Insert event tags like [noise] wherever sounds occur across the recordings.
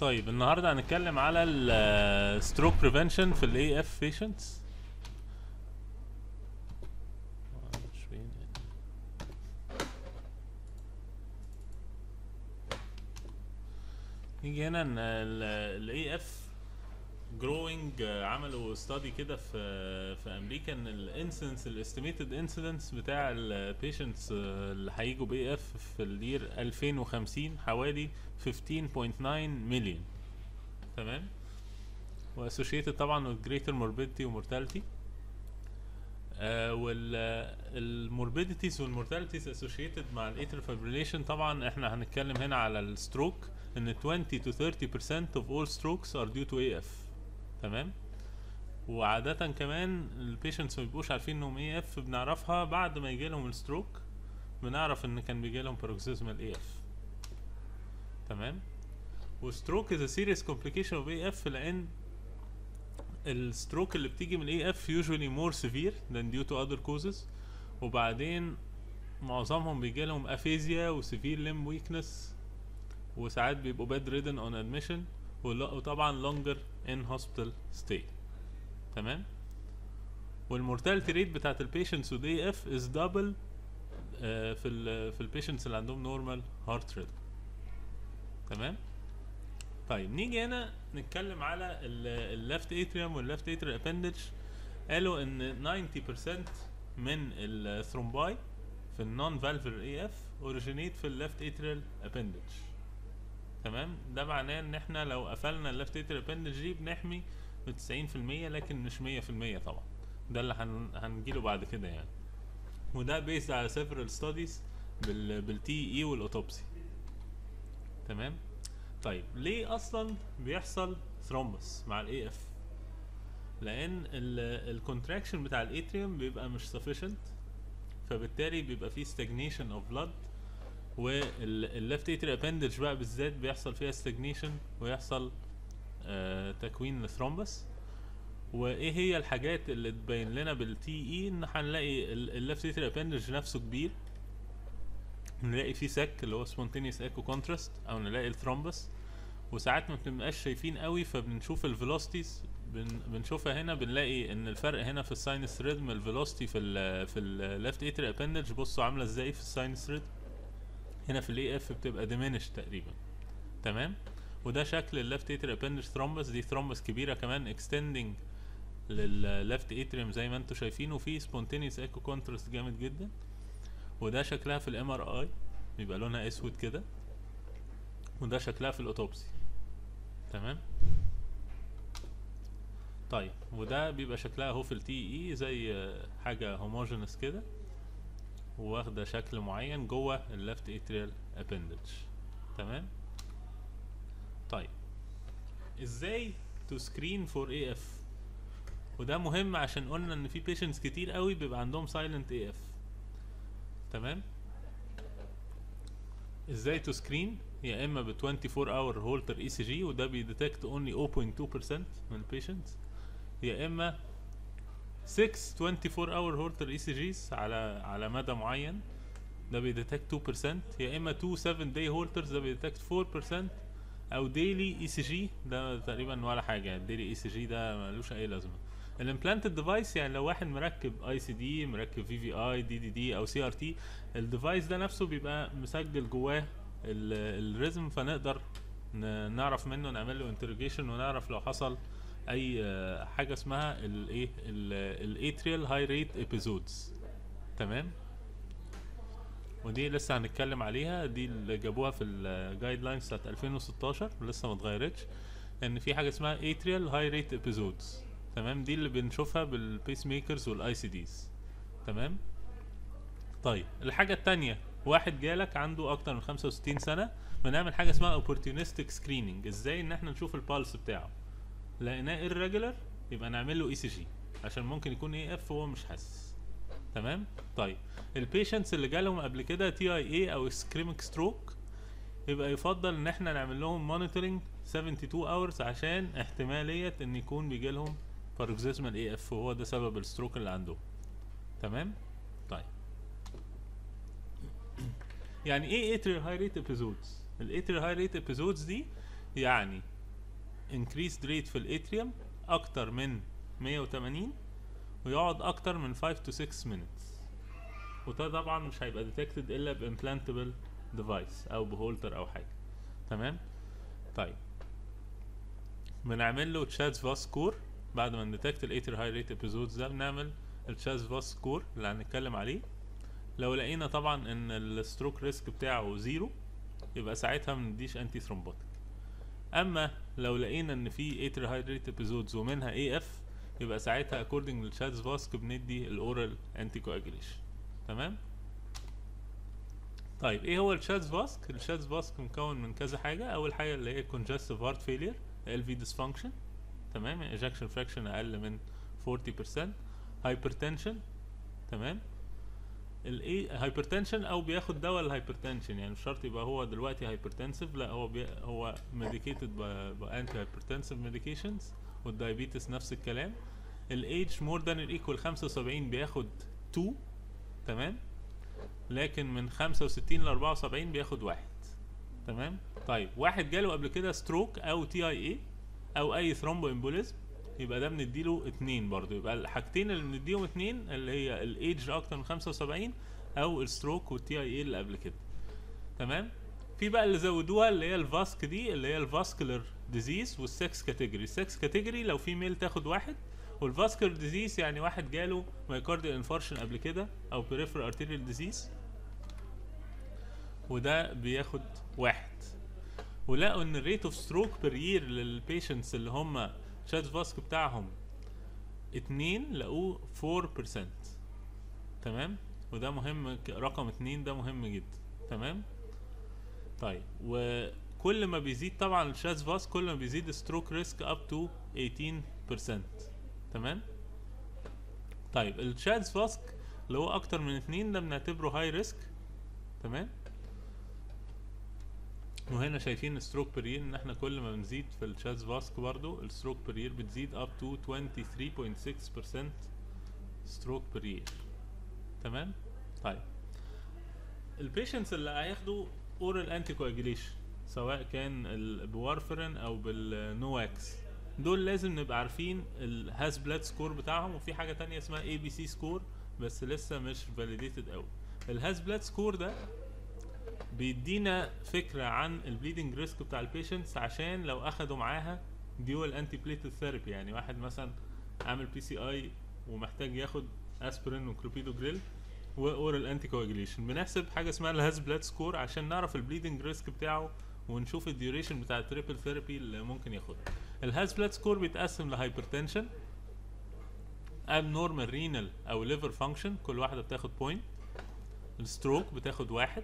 طيب النهارده هنتكلم على ال stroke prevention في ال AF patients نيجي هنا ال AF growing عملوا study كده في في أمريكا إن ال incidence ال estimated incidence بتاع ال patients اللي هيجوا ب AF في ال year 2050 حوالي 15.9 مليون تمام؟ و associated طبعا with greater morbidity و mortality آه وال morbidities وال mortalities associated مع ال atrial fibrillation طبعا إحنا هنتكلم هنا على ال stroke إن 20 to 30% of all strokes are due to AF تمام؟ وعادة كمان ال patients ما بيبقوش عارفين إنهم AF بنعرفها بعد ما يجي لهم ال stroke بنعرف إن كان بيجي لهم paroxysmal AF تمام؟ و stroke is a serious complication of AF لأن ال stroke اللي بتيجي من ال AF usually more severe than due to other causes. وبعدين معظمهم بيجي لهم aphasia و severe limb weakness وساعات بيبقوا bed ridden on admission. وطبعا longer in hospital stay. تمام؟ وال mortality rate بتاعت ال patients with AF is double في ال في ال patients اللي عندهم normal heart rhythm تمام؟ طيب نيجي هنا نتكلم على ال left atrium وال left atrial appendage قالوا إن 90% من ال thrombi في ال non-valvular AF originate في ال left atrial appendage تمام؟ ده معناه إن إحنا لو قفلنا ال left atrial appendage دي بنحمي ب 90% لكن مش 100% طبعا. ده اللي هن... هنجيله بعد كده يعني. وده based على several studies بال بال TEE وال autopsy تمام؟ طيب ليه أصلا بيحصل thrombus مع ال AF لأن ال contraction بتاع ال atrium بيبقى مش sufficient فبالتالي بيبقى فيه stagnation of blood وال left atrial appendage بقى بالذات بيحصل فيها stagnation ويحصل آه تكوين ال thrombus وإيه هي الحاجات اللي تبين لنا بال TEE؟ إن هنلاقي ال left atrial appendage نفسه كبير. نلاقي فيه SEC اللي هو spontaneous echo contrast أو نلاقي ال thrombus. وساعات ما بنبقاش شايفين قوي فبنشوف ال velocities بن بنشوفها هنا بنلاقي إن الفرق هنا في ال sinus rhythm ال velocity في ال في ال left atrial appendage بصوا عاملة إزاي في ال sinus rhythm هنا في ال AF بتبقى diminished تقريبا. تمام؟ وده شكل ال left atrial appendage thrombus دي thrombus كبيرة كمان extending لل left atrium زي ما أنتم شايفين وفي spontaneous echo contrast جامد جدا. وده شكلها في ال MRI بيبقى لونها أسود كده. وده شكلها في ال autopsy تمام؟ طيب وده بيبقى شكلها اهو في ال TEE زي حاجة homogenous كده. واخدة شكل معين جوه ال left atrial appendage تمام؟ طيب. إزاي to screen for AF وده مهم عشان قلنا إن في patients كتير قوي بيبقى عندهم silent AF تمام؟ إزاي to screen يا إما ب 24 hour Holter ECG وده بي detect only 0.2% من ال patients يا إما 6 24 hour Holter ECGs على على مدى معين. ده بي detect 2% يا إما 2 7 day Holters ده بي detect 4% أو daily ECG ده تقريبا ولا حاجة. يعني daily ECG ده ملوش أي لازمة. ال implanted device يعني لو واحد مركب اي سي دي مركب في في اي دي دي دي أو سي ار تي الديفايس ده نفسه بيبقى مسجل جواه ال rhythm فنقدر نعرف منه نعمل له interrogation ونعرف لو حصل أي حاجة اسمها الايه ال atrial high rate episodes تمام؟ ودي لسه هنتكلم عليها. دي اللي جابوها في ال guidelines بتاعت 2016 لسه ما اتغيرتش. إن في حاجة اسمها atrial high rate episodes تمام؟ دي اللي بنشوفها بال pacemakers وال ICDs تمام؟ طيب الحاجة التانية واحد جالك عنده أكتر من 65 سنة بنعمل حاجة اسمها opportunistic screening. إزاي؟ إن إحنا نشوف ال pulse بتاعه. لقيناه irregular يبقى نعمل له ECG عشان ممكن يكون AF وهو مش حاسس. تمام؟ طيب. ال patients اللي جالهم قبل كده TIA أو ischemic stroke يبقى يفضل إن إحنا نعمل لهم monitoring 72 hours عشان احتمالية إن يكون بيجي لهم paroxysmal AF وهو ده سبب ال stroke اللي عندهم. تمام؟ طيب. يعني إيه atrial high rate episodes ال atrial high rate episodes دي يعني increased rate في ال atrium أكتر من 180 ويقعد أكتر من 5 to 6 minutes. وده طبعا مش هيبقى detected إلا ب implantable device أو بهولتر أو حاجة. تمام؟ طيب. بنعمل له CHA2DS2-VASc score بعد ما ن detect ال atrial high rate episodes ده بنعمل ال CHA2DS2-VASc score اللي هنتكلم عليه. لو لقينا طبعا إن ال stroke risk بتاعه zero يبقى ساعتها ما نديش antithrombotic أما لو لقينا إن في atrial high rate episodes ومنها AF يبقى ساعتها according لل CHA2DS2-VASc بندي ال oral anticoagulation تمام؟ طيب إيه هو ال CHA2DS2-VASc ال CHA2DS2-VASc مكون من كذا حاجة. أول حاجة اللي هي congestive heart failure LV dysfunction. تمام؟ يعني ejection fraction أقل من 40% hypertension. تمام؟ الايه hypertension أو بياخد دواء ال hypertension يعني مش شرط يبقى هو دلوقتي hypertensive لا هو بي هو medicated ب antihypertensive medications وال diabetes نفس الكلام. ال age more than equal 75 بياخد 2 تمام؟ لكن من 65 ل 74 بياخد واحد تمام؟ طيب واحد جاله قبل كده stroke أو TIA أو أي thromboembolism يبقى ده بنديله اتنين برضو يبقى الحاجتين اللي بنديهم اتنين اللي هي الايدج أكتر من 75 أو ال stroke وال TIA اللي قبل كده. تمام؟ في بقى اللي زودوها اللي هي ال VASc دي اللي هي ال vascular disease وال sex category ال sex category لو female تاخد واحد وال vascular disease يعني واحد جاله myocardial infarction قبل كده أو peripheral arterial disease وده بياخد واحد. ولقوا إن ال rate of stroke per year لل patients اللي هم CHA2DS2-VASc بتاعهم اتنين لقوه 4% تمام؟ وده مهم رقم اتنين ده مهم جدا. تمام؟ طيب وكل ما بيزيد طبعا ال CHA2DS2-VASc كل ما بيزيد ال stroke risk up to 18% تمام؟ طيب ال CHA2DS2-VASc اللي هو أكتر من اتنين ده بنعتبره high risk تمام؟ وهنا شايفين ال stroke per year إن إحنا كل ما بنزيد في ال CHA2DS2-VASc برضو ال stroke per year بتزيد up to 23.6% stroke per year تمام؟ طيب. ال patients اللي هياخدوا oral anticoagulation سواء كان ب warfarin أو بال NOACs دول لازم نبقى عارفين ال HAS-BLED score بتاعهم وفي حاجة تانية اسمها ABC score بس لسه مش validated قوي ال HAS-BLED score ده بيدينا فكرة عن ال bleeding risk بتاع ال patients عشان لو أخدوا معاها dual antiplatelet therapy يعني واحد مثلا عامل PCI ومحتاج ياخد اسبرين و clopidogrel و oral anticoagulation بنحسب حاجة اسمها ال HAS-BLED score عشان نعرف ال bleeding risk بتاعه ونشوف ال duration بتاع ال triple therapy اللي ممكن ياخدها. ال HAS-BLED score بيتقسم ل hypertension abnormal renal أو liver function. كل واحدة بتاخد point ال stroke بتاخد واحد.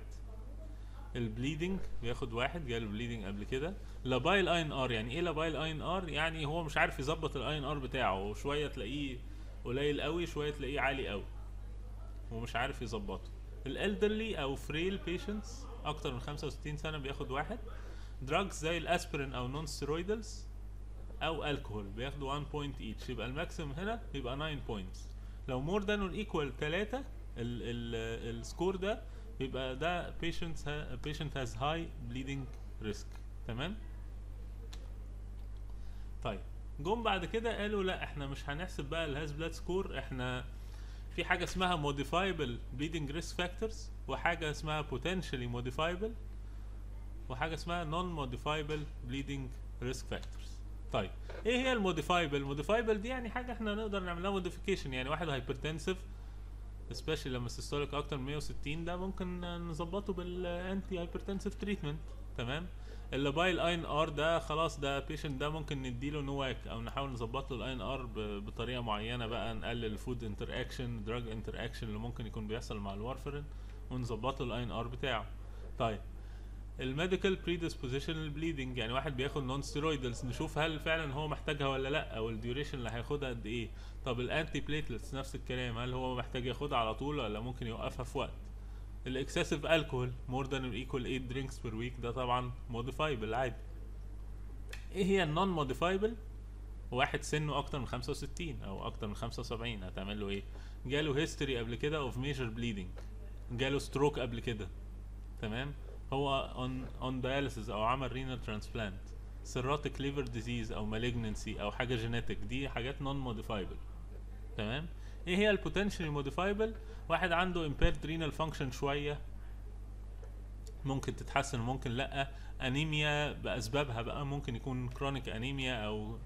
ال bleeding بياخد واحد جاله bleeding قبل كده. لابايل اي ان ار يعني إيه لابايل اي ان ار يعني هو مش عارف يظبط ال INR بتاعه. شوية تلاقيه قليل قوي شوية تلاقيه عالي قوي. ومش عارف يظبطه. ال elderly أو frail patients أكتر من 65 سنة بياخد واحد. drugs زي الاسبرين أو non-steroidals أو الكحول بياخدوا 1 point each يبقى ال maximum هنا يبقى 9 points لو more than equal 3 ال score ده يبقى ده patients ha, patient has high bleeding risk. تمام؟ طيب جم بعد كده قالوا لا إحنا مش هنحسب بقى ال HAS-BLED score إحنا في حاجة اسمها modifiable bleeding risk factors وحاجة اسمها potentially modifiable وحاجة اسمها non modifiable bleeding risk factors. طيب إيه هي ال modifiable ال modifiable دي يعني حاجة إحنا نقدر نعملها modification يعني واحد hypertensive especially لما ال systolic أكتر من 160 ده ممكن نظبطه بال anti hypertensive treatment تمام؟ ال labile INR ده خلاص ده patient ده ممكن نديله NOAC أو نحاول نظبط له ال INR بطريقة معينة بقى نقلل ال food interaction drug interaction اللي ممكن يكون بيحصل مع ال warfarin ونظبط له ال INR بتاعه. طيب ال medical predisposition لل bleeding يعني واحد بياخد non steroidals نشوف هل فعلا هو محتاجها ولا لأ أو ال duration اللي هياخدها قد إيه. طب ال antiplatelets نفس الكلام هل هو محتاج ياخدها على طول ولا ممكن يوقفها في وقت. ال excessive الكحول more than equal 8 drinks per week ده طبعا modifiable عادي. إيه هي ال non modifiable واحد سنه أكتر من 65 أو أكتر من 75 هتعمل له إيه؟ جاله history قبل كده of major bleeding جاله stroke قبل كده تمام؟ هو on on dialysis أو عمل renal transplant cirrhotic liver disease أو malignancy أو حاجة genetic دي حاجات non modifiable تمام؟ إيه هي ال potential modifiable واحد عنده impaired renal function شوية ممكن تتحسن وممكن لأ. انيميا بأسبابها بقى ممكن يكون chronic anemia أو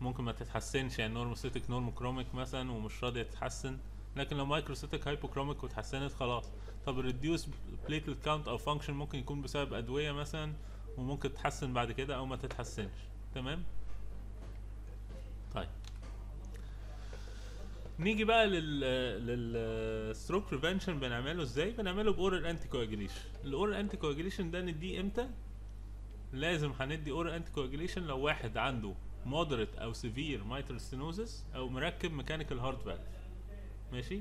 ممكن ما تتحسنش يعني normocytic normochromic مثلا ومش راضية تتحسن. لكن لو microcytic hypochromic واتحسنت خلاص. طب ال reduced platelet count أو function ممكن يكون بسبب أدوية مثلا وممكن تتحسن بعد كده أو ما تتحسنش. تمام؟ طيب. نيجي بقى لل لل stroke prevention بنعمله إزاي؟ بنعمله ب oral anticoagulation ال oral anticoagulation ده نديه إمتى؟ لازم هندي oral anticoagulation لو واحد عنده moderate أو severe mitral stenosis أو مركب mechanical heart valve ماشي؟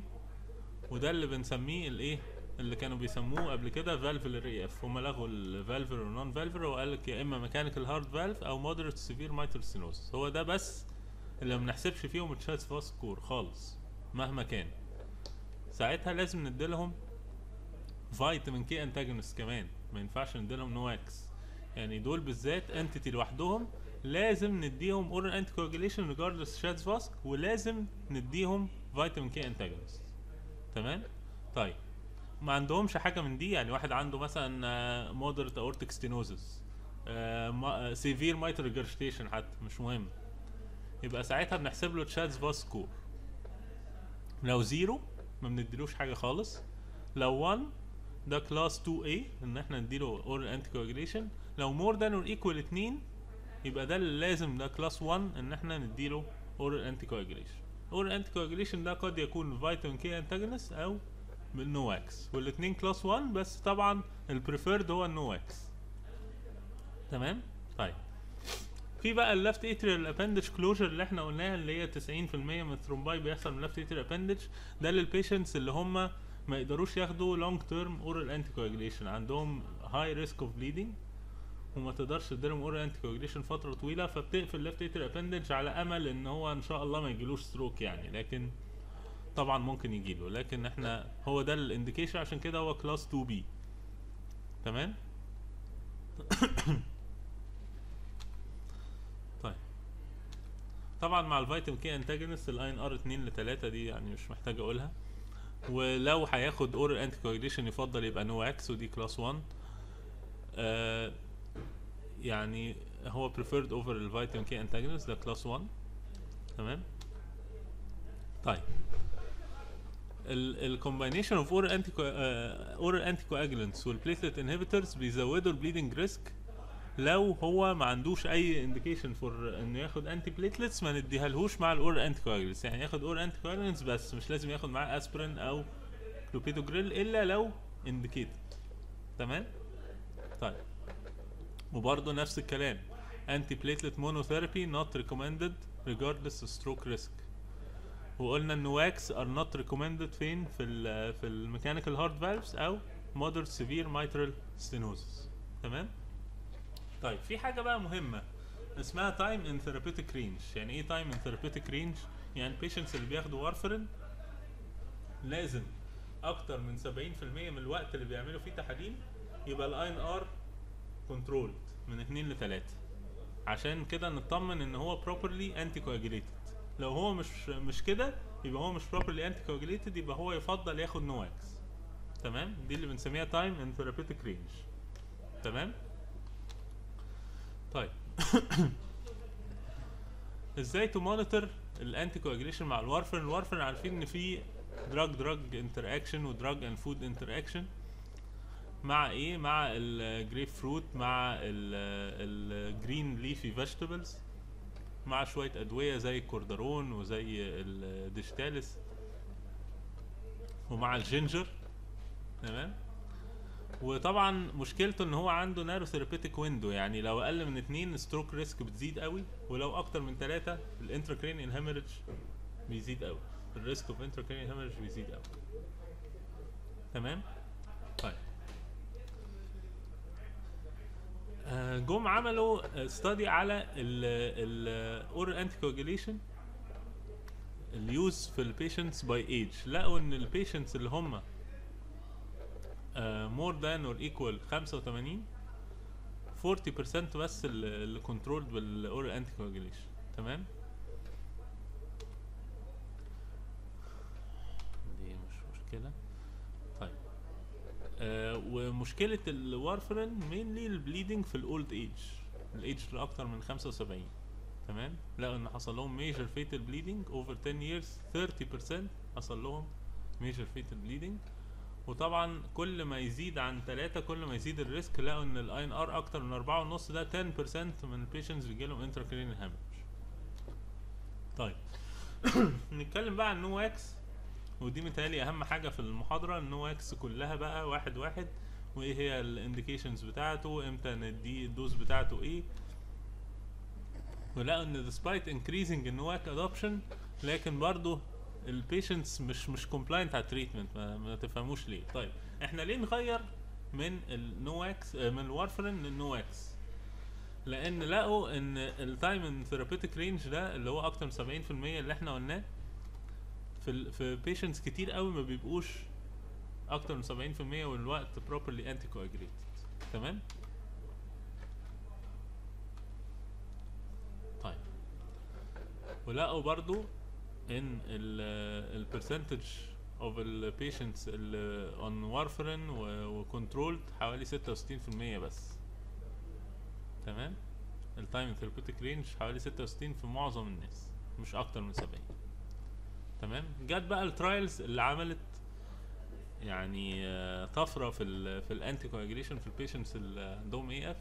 وده اللي بنسميه الإيه؟ اللي كانوا بيسموه قبل كده valvular AF هم لغوا ال valvular وال non valvular وقال لك يا إما mechanical heart valve أو moderate severe mitral stenosis هو ده بس اللي ما بنحسبش فيهم ال CHADS-VASc score خالص مهما كان. ساعتها لازم نديلهم vitamin K antagonist كمان. ما ينفعش نديلهم NOACs يعني دول بالذات entity لوحدهم لازم نديهم oral anticoagulation regardless CHADS-VASc ولازم نديهم vitamin K antagonist تمام؟ طيب. ما عندهمش حاجة من دي يعني واحد عنده مثلا moderate aortic stenosis severe mitral regurgitation حتى مش مهم. يبقى ساعتها بنحسب له CHADS-VASc score لو zero ما بنديلوش حاجة خالص. لو 1 ده class 2A إن إحنا نديله oral anticoagulation لو more than or equal 2 يبقى ده اللي لازم ده class 1 إن إحنا نديله oral anticoagulation oral anticoagulation ده قد يكون vitamin K antagonist أو بال NOACs والاثنين class 1 بس طبعا ال preferred هو ال NOACs تمام؟ طيب. في بقى ال left atrial appendage closure اللي إحنا قلناها اللي هي 90% من ال thrombi بيحصل من ال left atrial appendage ده لل patients اللي هم ما يقدروش ياخدوا long term oral anticoagulation عندهم high risk of bleeding وما تقدرش تديلهم oral anticoagulation فترة طويلة فبتقفل ال left atrial appendage على أمل إن هو إن شاء الله ما يجيلوش stroke يعني. لكن طبعا ممكن يجيله لكن إحنا هو ده ال indication عشان كده هو class 2 B. تمام؟ [coughs] طيب. طبعا مع ال vitamin K antagonist ال INR 2 ل 3 دي يعني مش محتاج أقولها. ولو هياخد oral anticoagulation يفضل يبقى NOACs ودي class 1 آه يعني هو preferred over ال vitamin K antagonist ده class 1 تمام؟ طيب. ال combination of oral anti oral anticoagulants وال platelet inhibitors بيزودوا ال bleeding risk لو هو ما عندوش أي indication for إنه ياخد antiplatelets ما نديهالهوش مع ال oral anticoagulants يعني ياخد oral anticoagulants بس مش لازم ياخد معاه اسبرين أو كلوبيدوجريل إلا لو indicated تمام؟ طيب. وبرضه نفس الكلام. antiplatelet monotherapy not recommended of stroke risk. وقلنا إن NOACs are not recommended فين؟ في ال في ال mechanical heart valves أو moderate severe mitral stenosis تمام؟ طيب في حاجة بقى مهمة اسمها time in therapeutic range يعني إيه time in therapeutic range يعني ال patients اللي بياخدوا warfarin لازم أكتر من 70% من الوقت اللي بيعملوا فيه تحاليل يبقى ال INR controlled من 2 ل 3 عشان كده نطمن إن هو properly anticoagulated لو هو مش مش كده يبقى هو مش properly anticoagulated يبقى هو يفضل ياخد NOACs تمام؟ دي اللي بنسميها time in therapeutic range تمام؟ طيب. [coughs] إزاي ت monitor ال anticoagulation مع ال warfarin ال warfarin عارفين إن في drug drug interaction و drug and food interaction مع إيه؟ مع الجريب فروت مع ال green leafy vegetables مع شوية أدوية زي ال Cordarone وزي ال digitalis ومع ال ginger. تمام؟ وطبعا مشكلته إن هو عنده narrow therapeutic window يعني لو أقل من اتنين stroke risk بتزيد قوي ولو أكتر من ثلاثة ال intracranial hemorrhage بيزيد قوي. ال risk of intracranial hemorrhage بيزيد قوي. تمام؟ طيب آه، جم عملوا study على ال oral anticoagulation ال use في ال patients by age لقوا إن ال patients اللي هم more than or equal 85 40% بس اللي controlled بال oral anticoagulation تمام؟ دي مش مشكلة. آه ومشكلة الوارفرين مينلي البليدنج في الاولد ايج الايج أكتر من 75 تمام؟ لقوا إن حصل لهم major fatal bleeding over 10 years 30% حصل لهم major fatal bleeding وطبعا كل ما يزيد عن 3 كل ما يزيد ال risk لقوا إن ال INR أكتر من 4.5 ده 10% من ال patients بيجي لهم intracranial hemorrhage طيب. [coughs] نتكلم بقى عن NOACs. ودي متهيألي أهم حاجة في المحاضرة ال NOACs كلها بقى واحد واحد وإيه هي ال indications بتاعته إمتى ندي ال dose بتاعته إيه. ولقوا إن despite increasing ال NOAC adoption لكن برضه ال patients مش مش compliant على ال treatment ما, ما تفهموش ليه. طيب إحنا ليه نغير من ال NOACs من ال warfarin لل NOACs لأن لقوا إن ال time in therapeutic range ده اللي هو أكتر من 70% اللي إحنا قلناه في في patients كتير قوي ما بيبقوش أكتر من 70% والوقت properly anticoagulated. تمام؟ طيب. ولقوا برضو إن ال percentage of ال patients اللي on warfarin و controlled حوالي 66% بس. تمام؟ ال time therapeutic range حوالي 66 في معظم الناس مش أكتر من 70 تمام؟ جت بقى ال trials اللي عملت يعني آه، طفرة في ال في ال anticoagulation في ال patients اللي عندهم AF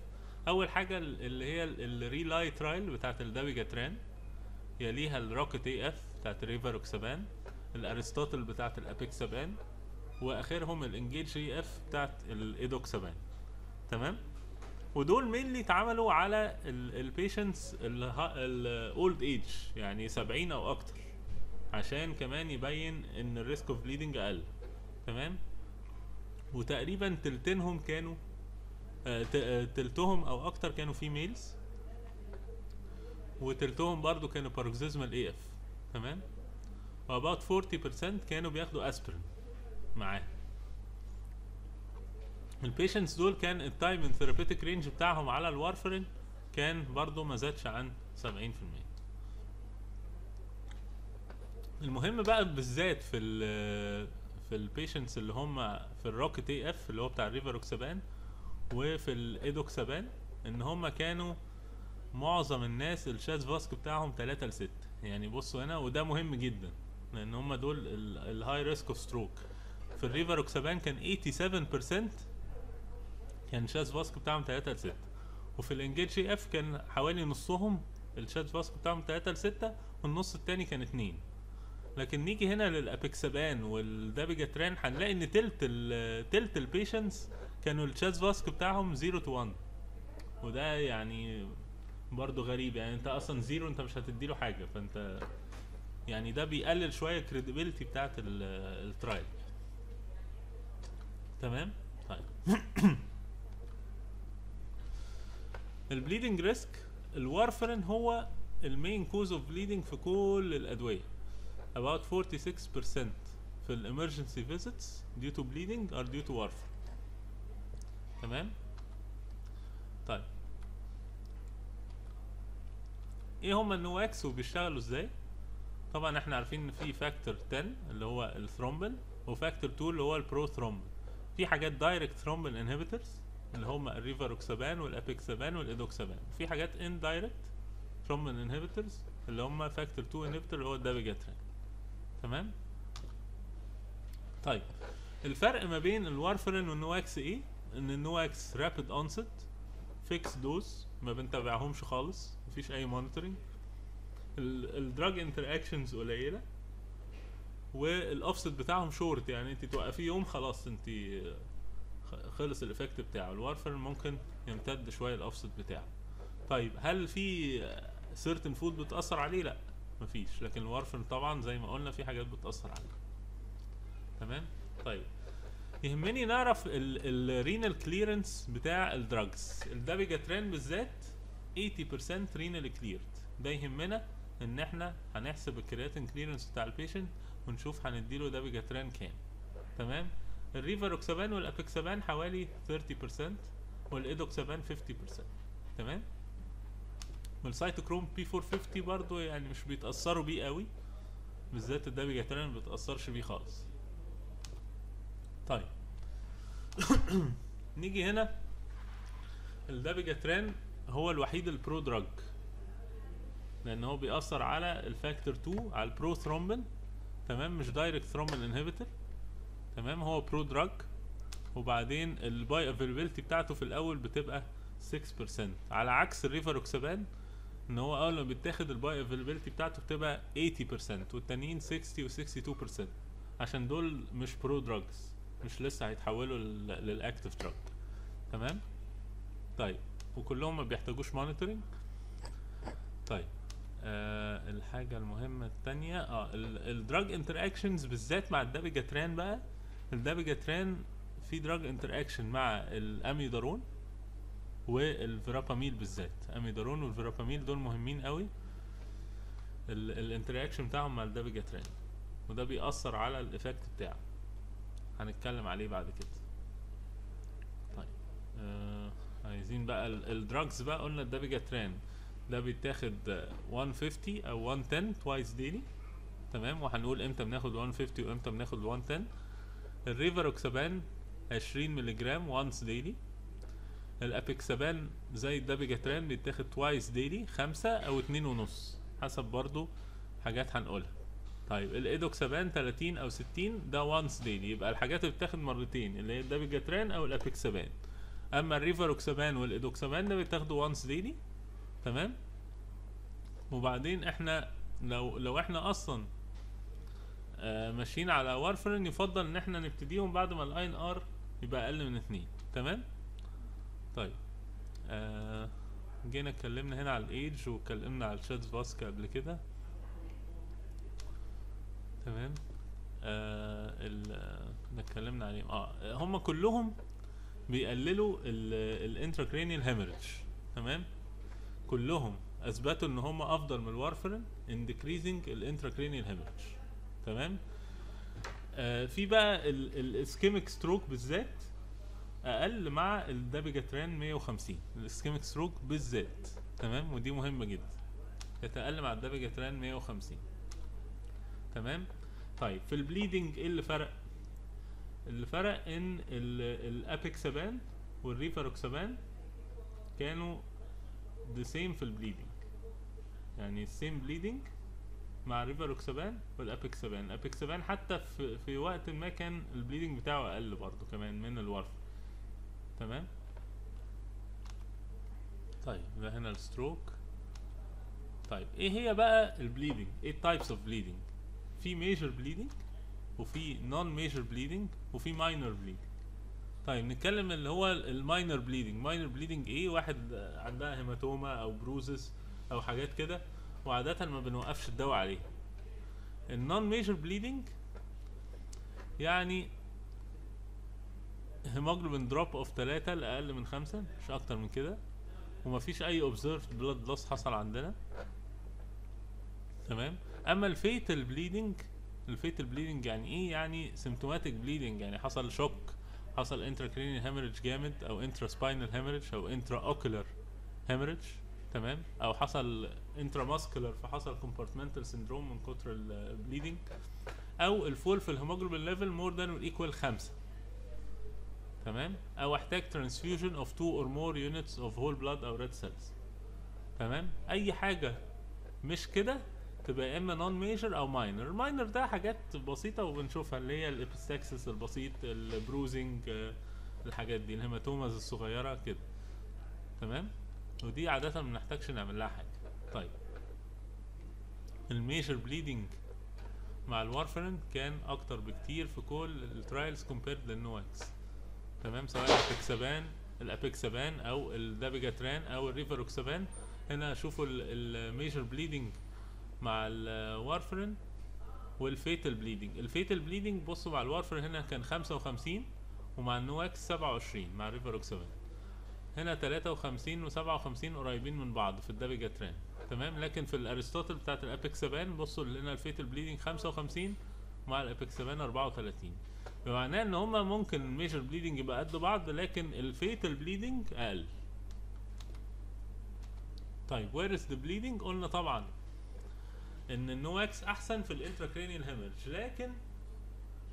أول حاجة ال- اللي هي ال RE-LY trial بتاعت ال dabigatran يليها ال ROCKET AF بتاعت ال rivaroxaban ال ARISTOTLE بتاعت ال apixaban وآخرهم ال ENGAGE AF بتاعت ال edoxaban تمام؟ ودول mainly اتعملوا على ال patients ال old age يعني 70 أو أكتر. عشان كمان يبين إن ال risk of bleeding أقل. تمام؟ وتقريبا تلتينهم كانوا آه، آه، تلتهم أو أكتر كانوا females وتلتهم برضو كانوا paroxysmal AF تمام؟ و about 40% كانوا بياخدوا اسبرين معاه. ال patients دول كان ال time in therapeutic range بتاعهم على ال warfarin كان برضو ما زادش عن 70% المهم بقى بالذات في ال في ال patients اللي هم في ال ROCKET AF اللي هو بتاع ال rivaroxaban وفي ال edoxaban إن هم كانوا معظم الناس ال CHA2DS2-VASc بتاعهم 3 ل 6 يعني بصوا هنا وده مهم جدا لإن هم دول ال high risk of stroke في ال rivaroxaban كان 87% كان CHA2DS2-VASc بتاعهم 3 ل 6 وفي ال ENGAGE AF كان حوالي نصهم ال CHA2DS2-VASc بتاعهم 3 ل 6 والنص التاني كان 2 لكن نيجي هنا لل apixaban وال dabigatran هنلاقي إن تلت ال تلت ال patients كانوا ال CHA2DS2-VASc بتاعهم 0 to 1 وده يعني برضه غريب يعني أنت أصلا zero أنت مش هتديله حاجة فأنت يعني ده بيقلل شوية ال credibility بتاعت ال- ال trial تمام؟ طيب. ال bleeding risk ال warfarin هو ال main cause of bleeding في كل الأدوية. About 46% في ال emergency visits due to bleeding are due to warfarin تمام؟ طيب. إيه هما ال NOACs وبيشتغلوا إزاي؟ طبعا إحنا عارفين إن في factor 10 اللي هو ال thrombin و factor 2 اللي هو البروثرومبين في حاجات direct thrombin inhibitors اللي هما ال rivaroxaban وال apixaban وال edoxaban في حاجات indirect thrombin inhibitors اللي هما factor 2 inhibitor اللي هو ال dabigatran. طيب الفرق ما بين ال warfarin وال NOACs إيه؟ إن ال NOACs rapid onset fixed dose ما بنتابعهمش خالص مفيش أي monitoring ال drug interactions قليلة. والاوفست بتاعهم شورت يعني انت توقفيه يوم خلاص انت خلص ال effect بتاعه. ال warfarin ممكن يمتد شوية الاوفست بتاعه. طيب هل في certain food بتأثر عليه؟ لا. مفيش. لكن ال warfarin طبعا زي ما قلنا في حاجات بتأثر عليه. تمام؟ طيب. يهمني نعرف ال renal clearance بتاع ال drugs. ال dabigatran بالذات 80% renal cleared ده يهمنا إن إحنا هنحسب ال creatinine clearance بتاع ال patient ونشوف هنديله dabigatran كام. تمام؟ ال rivaroxaban وال apixaban حوالي 30% وال edoxaban 50% تمام؟ وال cytochrome P 450 برضو يعني مش بيتأثروا بيه قوي. بالذات ال dabigatran ما بيتأثرش بيه خالص. طيب. [coughs] نيجي هنا. ال dabigatran هو الوحيد ال prodrug لأن هو بيأثر على ال factor 2 على البرو ثرومبين تمام؟ مش direct thrombin inhibitor تمام؟ هو prodrug وبعدين ال bioavailability بتاعته في الأول بتبقى 6% على عكس ال rivaroxaban إن هو أول ما بيتاخد ال bioavailability بتاعته بتبقى 80% والتانيين 60 و 62% عشان دول مش prodrugs مش لسه هيتحولوا لل- لل active drug تمام؟ طيب وكلهم ما بيحتاجوش monitoring طيب آه الحاجة المهمة التانية آه ال drug interactions بالذات مع ال dabigatran بقى. ال dabigatran في drug interaction مع الأميدارون. وال verapamil بالذات. amiodarone وال verapamil دول مهمين قوي. ال interaction بتاعهم مع ال dabigatran وده بيأثر على ال effect بتاعه. هنتكلم عليه بعد كده. طيب آه عايزين بقى ال drugs بقى. قلنا ال dabigatran ده بيتاخد آه، 150 أو 110 twice daily تمام؟ وهنقول إمتى بناخد 150 وإمتى بناخد 110 ال rivaroxaban 20 مللي جرام once daily ال apixaban زي ال dabigatran بيتاخد twice daily خمسة أو اتنين ونص حسب برضو حاجات هنقولها. طيب ال edoxaban 30 أو 60 ده once daily يبقى الحاجات اللي بتاخد مرتين اللي هي الدابيجاتران أو الابيكسابان أما الريفاروكسابان والايدوكسابان ده بيتاخدوا once daily تمام؟ وبعدين إحنا لو لو إحنا أصلا آه ماشيين على warfarin يفضل إن إحنا نبتديهم بعد ما ال INR يبقى أقل من اتنين تمام؟ طيب. آه جينا اتكلمنا هنا على الإيدج واتكلمنا على ال CHA2DS2-VASc قبل كده. تمام. آه ال كنا اتكلمنا عليهم آه هم كلهم بيقللوا ال intracranial hemorrhage تمام. كلهم أثبتوا إن هم أفضل من ال warfarin in decreasing ال intracranial hemorrhage تمام. آه في بقى ال ischemic stroke بالذات. أقل مع ال dabigatran 150 ال ischemic stroke بالذات. تمام؟ ودي مهمة جدا. يتقل مع ال dabigatran 150 تمام؟ طيب في ال bleeding إيه اللي فرق؟ اللي فرق إن ال apixaban وال rivaroxaban كانوا the same في البليدنج. يعني السيم بليدنج مع الريفاروكسابان والأبيكسابان. الأبيكسابان حتى في, في وقت ما كان ال bleeding بتاعه أقل برضه كمان من ال warf تمام؟ طيب ده هنا ال stroke. طيب إيه هي بقى ال bleeding إيه ال types of bleeding في major bleeding وفي non-major bleeding وفي minor bleeding طيب نتكلم اللي هو ال minor bleeding minor bleeding إيه؟ واحد عندها hematoma أو bruises أو حاجات كده وعادة ما بنوقفش الدواء عليها. ال non-major bleeding يعني hemoglobin drop of 3 لأقل من 5 مش أكتر من كده. ومفيش أي observed blood loss حصل عندنا. تمام؟ أما ال fatal bleeding ال fatal bleeding يعني إيه؟ يعني symptomatic bleeding يعني حصل shock حصل intracranial hemorrhage جامد أو intraspinal hemorrhage أو intraocular hemorrhage تمام؟ أو حصل intramuscular فحصل compartmental syndrome من كتر ال bleeding أو ال fall في ال hemoglobin level more than equal 5 تمام؟ أو أحتاج transfusion of two or more units of whole blood أو red cells. تمام؟ أي حاجة مش كده تبقى يا إما non-major أو minor ال minor ده حاجات بسيطة وبنشوفها اللي هي ال epistaxis البسيط ال bruising الحاجات دي ال hematomas الصغيرة كده. تمام؟ ودي عادة ما بنحتاجش نعمل لها حاجة. طيب. ال major bleeding مع ال warfarin كان أكتر بكتير في كل ال trials compared لل NOACs تمام؟ سواء ال apixaban ال apixaban أو ال dabigatran أو ال rivaroxaban هنا شوفوا الميجر بليدنج مع الوارفرين والفيتال بليدنج الفيتال بليدنج بصوا مع ال warfarin هنا كان 55 ومع ال NOACs 27 مع ال rivaroxaban هنا 53 و57 قريبين من بعض في ال dabigatran تمام؟ لكن في الأرسطوتل بتاعت ال apixaban بصوا لقينا ال fatal bleeding 55 مع ال apixaban 34 بمعناه إن هما ممكن ال major bleeding يبقى قد بعض لكن ال fatal bleeding أقل. طيب where is the bleeding قلنا طبعا إن ال NOACs أحسن في ال intracranial hemorrhage لكن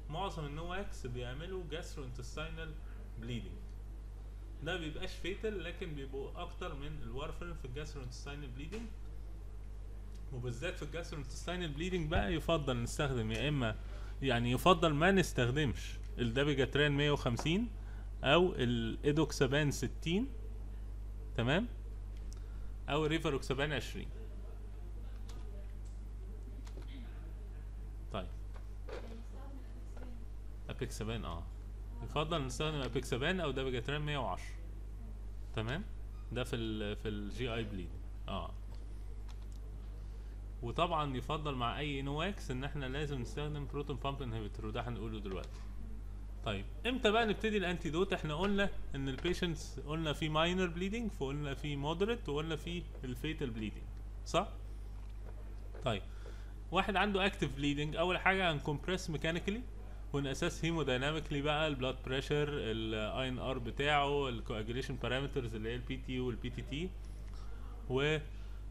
معظم ال NOACs بيعملوا gastrointestinal bleeding ده بيبقاش fatal لكن بيبقوا أكتر من ال warfarin في ال gastrointestinal bleeding وبالذات في ال gastrointestinal bleeding بقى يفضل نستخدم يا إما يعني يفضل ما نستخدمش ال dabigatran 150 أو ال edoxaban 60 تمام؟ أو ال rivaroxaban 20 طيب. apixaban آه. يفضل نستخدم apixaban أو dabigatran 110 تمام؟ ده في ال في ال GI bleed آه. وطبعا يفضل مع أي NOACs إن إحنا لازم نستخدم proton pump inhibitor وده هنقوله دلوقتي. طيب إمتى بقى نبتدي ال antidote؟ إحنا قلنا إن ال patients قلنا في minor bleeding وقلنا في moderate وقلنا في ال fatal bleeding صح؟ طيب واحد عنده active bleeding أول حاجة هن compress mechanically ون assess hemodynamically بقى ال blood pressure ال INR بتاعه ال coagulation parameters اللي هي ال PT وال PTT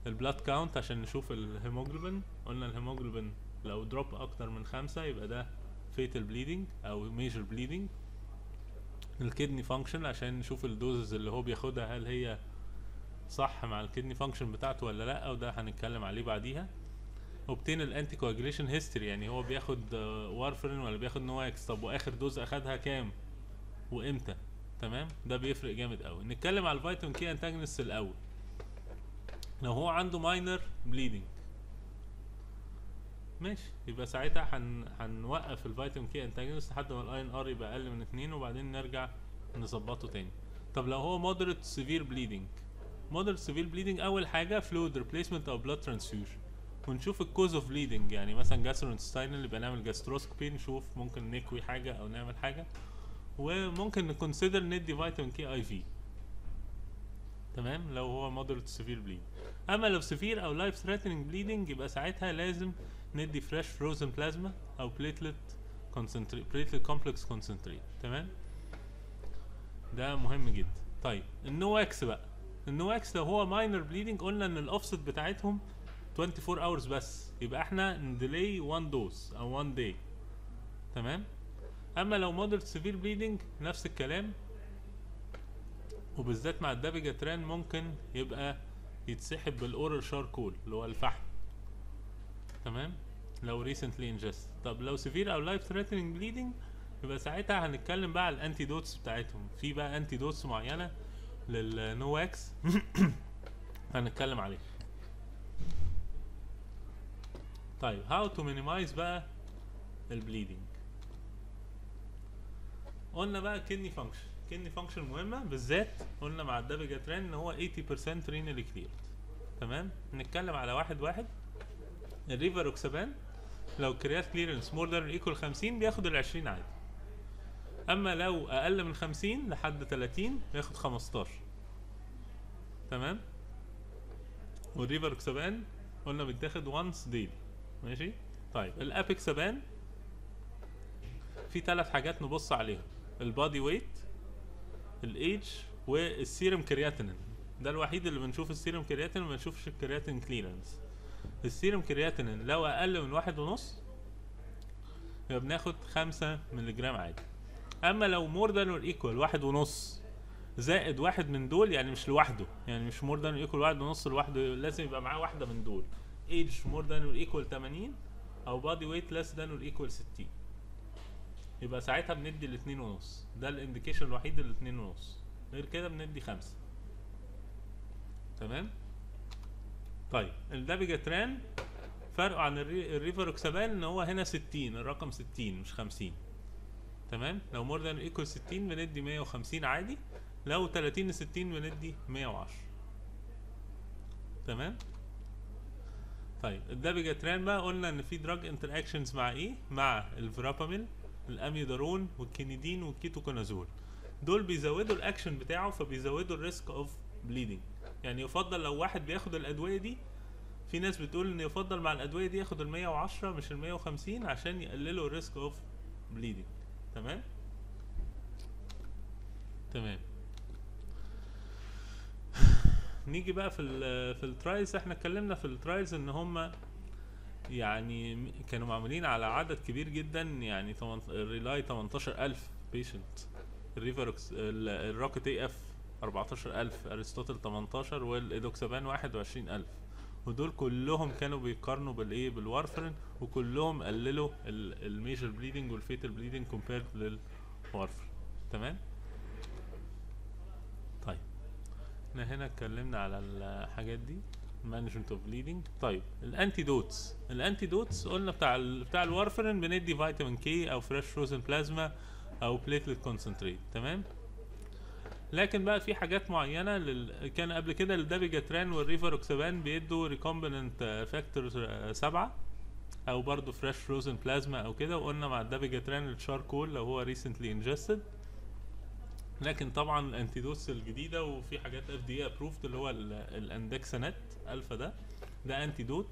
وال blood count عشان نشوف الهيموجلوبين قلنا الهيموجلوبين لو drop أكتر من خمسة يبقى ده fatal bleeding أو major bleeding ال kidney function عشان نشوف ال doses اللي هو بياخدها هل هي صح مع ال kidney function بتاعته ولا لأ وده هنتكلم عليه بعديها. و obtain ال anticoagulation history يعني هو بياخد warfarin ولا بياخد NOACs طب وآخر dose أخدها كام وإمتى؟ تمام؟ ده بيفرق جامد قوي نتكلم على ال vitamin K antagonist الأول. لو هو عنده minor bleeding ماشي يبقى ساعتها هن... هنوقف ال vitamin K antagonist لحد ما ال INR يبقى أقل من اتنين وبعدين نرجع نظبطه تاني. طب لو هو moderate severe bleeding moderate severe bleeding أول حاجة fluid replacement أو blood transfusion ونشوف ال cause of bleeding يعني مثلا gastrointestinal يبقى نعمل gastroscopy نشوف ممكن نكوي حاجة أو نعمل حاجة. وممكن ن consider ندي vitamin K IV تمام؟ لو هو moderate severe bleed أما لو severe أو life threatening bleeding يبقى ساعتها لازم ندي fresh frozen plasma أو platelet concentrate platelet complex concentrate تمام؟ ده مهم جدا. طيب ال NOACs بقى. ال NOACs لو هو minor bleeding قلنا إن الاوفست بتاعتهم 24 hours بس. يبقى إحنا ن delay 1 dose أو 1 day تمام؟ أما لو moderate severe bleeding نفس الكلام. وبالذات مع ال dabigatran ممكن يبقى يتسحب بال oral charcoal اللي هو الفحم. تمام؟ لو recently ingested طب لو severe أو life threatening bleeding يبقى ساعتها هنتكلم بقى على ال antidotes بتاعتهم. في بقى antidotes معينه لل NOACs [coughs] هنتكلم عليها. طيب how to minimize بقى ال bleeding قلنا بقى kidney function kidney function مهمة بالذات قلنا مع ال dabigatran إن هو 80% renal clear تمام؟ نتكلم على واحد واحد. ال rivaroxaban لو creat clearance more than equal 50 بياخد ال 20 عادي. أما لو أقل من 50 لحد 30 بياخد 15 تمام؟ وال rivaroxaban قلنا بيتاخد once daily ماشي؟ طيب ال apixaban في ثلاث حاجات نبص عليهم ال body weight ال age وال serum creatinine. ده الوحيد اللي بنشوف ال serum creatinine ما بنشوفش ال creatinine clearance ال serum creatinine لو أقل من واحد ونص يبقى بناخد خمسة مللي جرام عادي. أما لو more than or equal واحد ونص زائد واحد من دول يعني مش لوحده. يعني مش more than equal واحد ونص لوحده لازم يبقى معاه واحدة من دول. age more than or equal 80 أو body weight less than or equal 60 يبقى ساعتها بندي الاتنين ونص. ده ال indication الوحيد الاتنين ونص. غير كده بندي خمسة. تمام؟ طيب ال dabigatran فرقه عن ال ri- ال rivaroxaban إن هو هنا 60 الرقم 60 مش 50 تمام؟ لو more than equal 60 بندي 150 عادي. لو 30 ل 60 بندي 110 تمام؟ طيب ال dabigatran بقى قلنا إن في drug interactions مع إيه؟ مع الفرابامين الاميودارون والكينيدين والكيتوكونازول. دول بيزودوا الاكشن بتاعه فبيزودوا ال risk of bleeding يعني يفضل لو واحد بياخد الادوية دي في ناس بتقول إن يفضل مع الادوية دي ياخد ال 110 مش ال 150 عشان يقللوا ال risk of bleeding تمام؟ تمام. نيجي بقى في ال في ال trials إحنا اتكلمنا في ال trials إن هم يعني كانوا معمولين على عدد كبير جدا يعني ال RE-LY 18000 patient ال rivarox ال- ال ROCKET AF 14000 أرسطوتل 18 وال edoxaban 21000 ودول كلهم كانوا بيقارنوا بالإيه؟ بال warfarin وكلهم قللوا ال major bleeding وال fatal bleeding compared لل warfarin. تمام؟ طيب. إحنا هنا اتكلمنا على الحاجات دي. management of bleeding طيب ال antidotes ال antidotes قلنا بتاع ال بتاع ال warfarin بندي vitamin K أو fresh frozen plasma أو platelet concentrate تمام؟ لكن بقى في حاجات معينة لل... كان قبل كده ال dabigatran وال rivaroxaban بيدوا recombinant factor سبعة أو برضو fresh frozen plasma أو كده وقلنا مع ال dabigatran ال charcoal لو هو recently ingested لكن طبعا ال antidotes الجديدة وفي حاجات FDA approved اللي هو ال- ال andexanet alfa ده ده antidote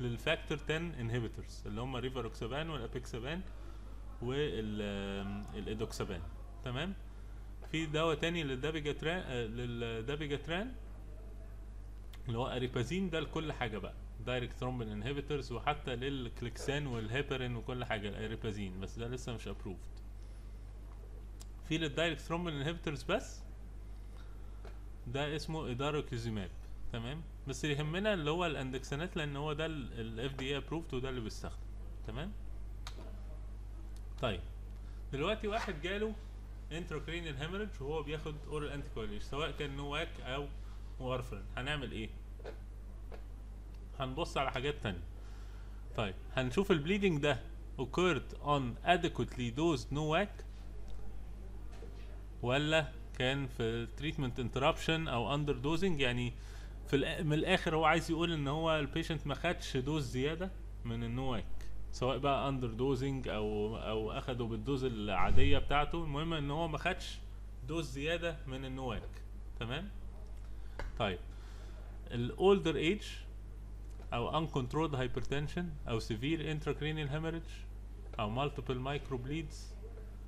لل factor 10 inhibitors اللي هم rivaroxaban وال apixaban وال edoxaban تمام؟ في دواء تاني لل dabigatran لل dabigatran اللي هو ciraparantag ده لكل حاجة بقى direct thrombin inhibitors وحتى لل Clexane وال heparin وكل حاجة ال Aripazine بس ده لسه مش approved في لل direct thrombin inhibitors بس. ده اسمه idarucizumab تمام؟ بس اللي يهمنا اللي هو ال andexanet لأن هو ده ال FDA approved وده اللي بيستخدم. تمام؟ طيب. دلوقتي واحد جاله intracranial hemorrhage وهو بياخد oral anticoagulation سواء كان NOAC أو warfarin هنعمل إيه؟ هنبص على حاجات تانية. طيب. هنشوف ال bleeding ده occurred on adequately dosed NOAC ولا كان في treatment interruption أو under dosing يعني في من الآخر هو عايز يقول إن هو ال patient ما خدش dose زيادة من ال NOAC سواء بقى under dosing أو أو اخده بال dose العادية بتاعته. المهم إن هو ما خدش dose زيادة من ال NOAC تمام؟ طيب. ال older age أو uncontrolled hypertension أو severe intracranial hemorrhage أو multiple microbleeds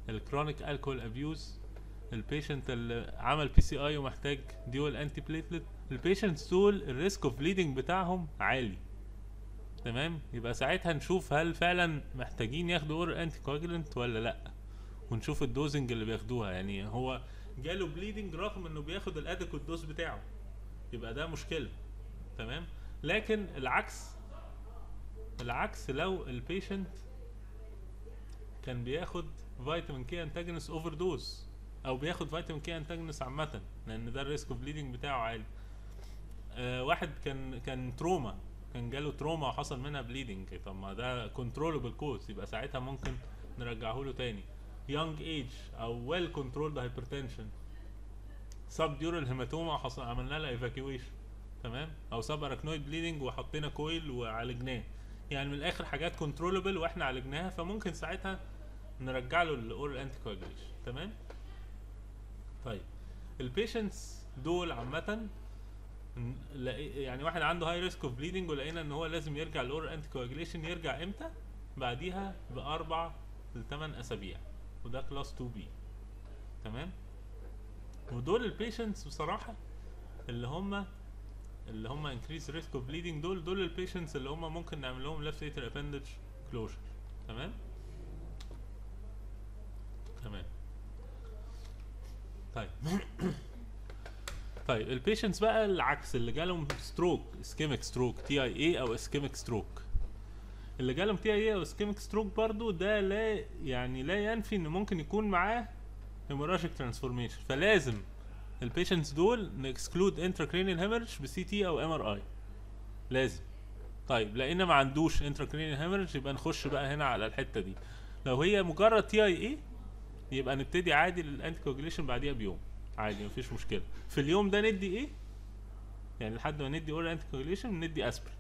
ال chronic alcohol abuse ال patient اللي عمل PCI ومحتاج dual antiplatelet ال patients دول ال risk of bleeding بتاعهم عالي. تمام؟ يبقى ساعتها نشوف هل فعلا محتاجين ياخدوا oral anticoagulant ولا لأ. ونشوف ال dosing اللي بياخدوها. يعني هو جاله bleeding رغم إنه بياخد ال adequate dose بتاعه. يبقى ده مشكلة. تمام؟ لكن العكس العكس لو ال patient كان بياخد vitamin K antagonist overdose أو بياخد vitamin K antagonist عامة لأن ده ال risk of bleeding بتاعه عالي. آه واحد كان كان trauma كان جاله trauma وحصل منها bleeding طب ما ده controllable cause يبقى ساعتها ممكن نرجعه له تاني. young age أو well controlled hypertension subdural hematoma حصل عملنا لها evacuation تمام؟ أو subarachnoid bleeding وحطينا coil وعالجناه. يعني من الآخر حاجات controllable وإحنا عالجناها فممكن ساعتها نرجع له ال oral anti تمام؟ طيب. ال patients دول عامة يعني واحد عنده high risk of bleeding ولقينا إن هو لازم يرجع ال oral anticoagulation يرجع إمتى؟ بعديها بأربع لثمان أسابيع. وده class 2b تمام؟ ودول ال patients بصراحة اللي هم اللي هم increased risk of bleeding دول دول ال patients اللي هم ممكن نعمل لهم left atrial appendage closure تمام؟ تمام. طيب. [coughs] طيب ال patients بقى العكس اللي جالهم stroke ischemic stroke TIA أو ischemic stroke اللي جالهم TIA أو ischemic stroke برضو ده لا يعني لا ينفي إن ممكن يكون معاه hemorrhagic transformation فلازم ال patients دول ن exclude intracranial hemorrhage ب CT أو MRI لازم. طيب لقينا ما عندوش intracranial hemorrhage يبقى نخش بقى هنا على الحتة دي. لو هي مجرد TIA يبقى نبتدي عادي لل anticoagulation بعديها بيوم. عادي مفيش مشكلة. في اليوم ده ندي إيه؟ يعني لحد ما ندي oral anticoagulation ندي اسبرين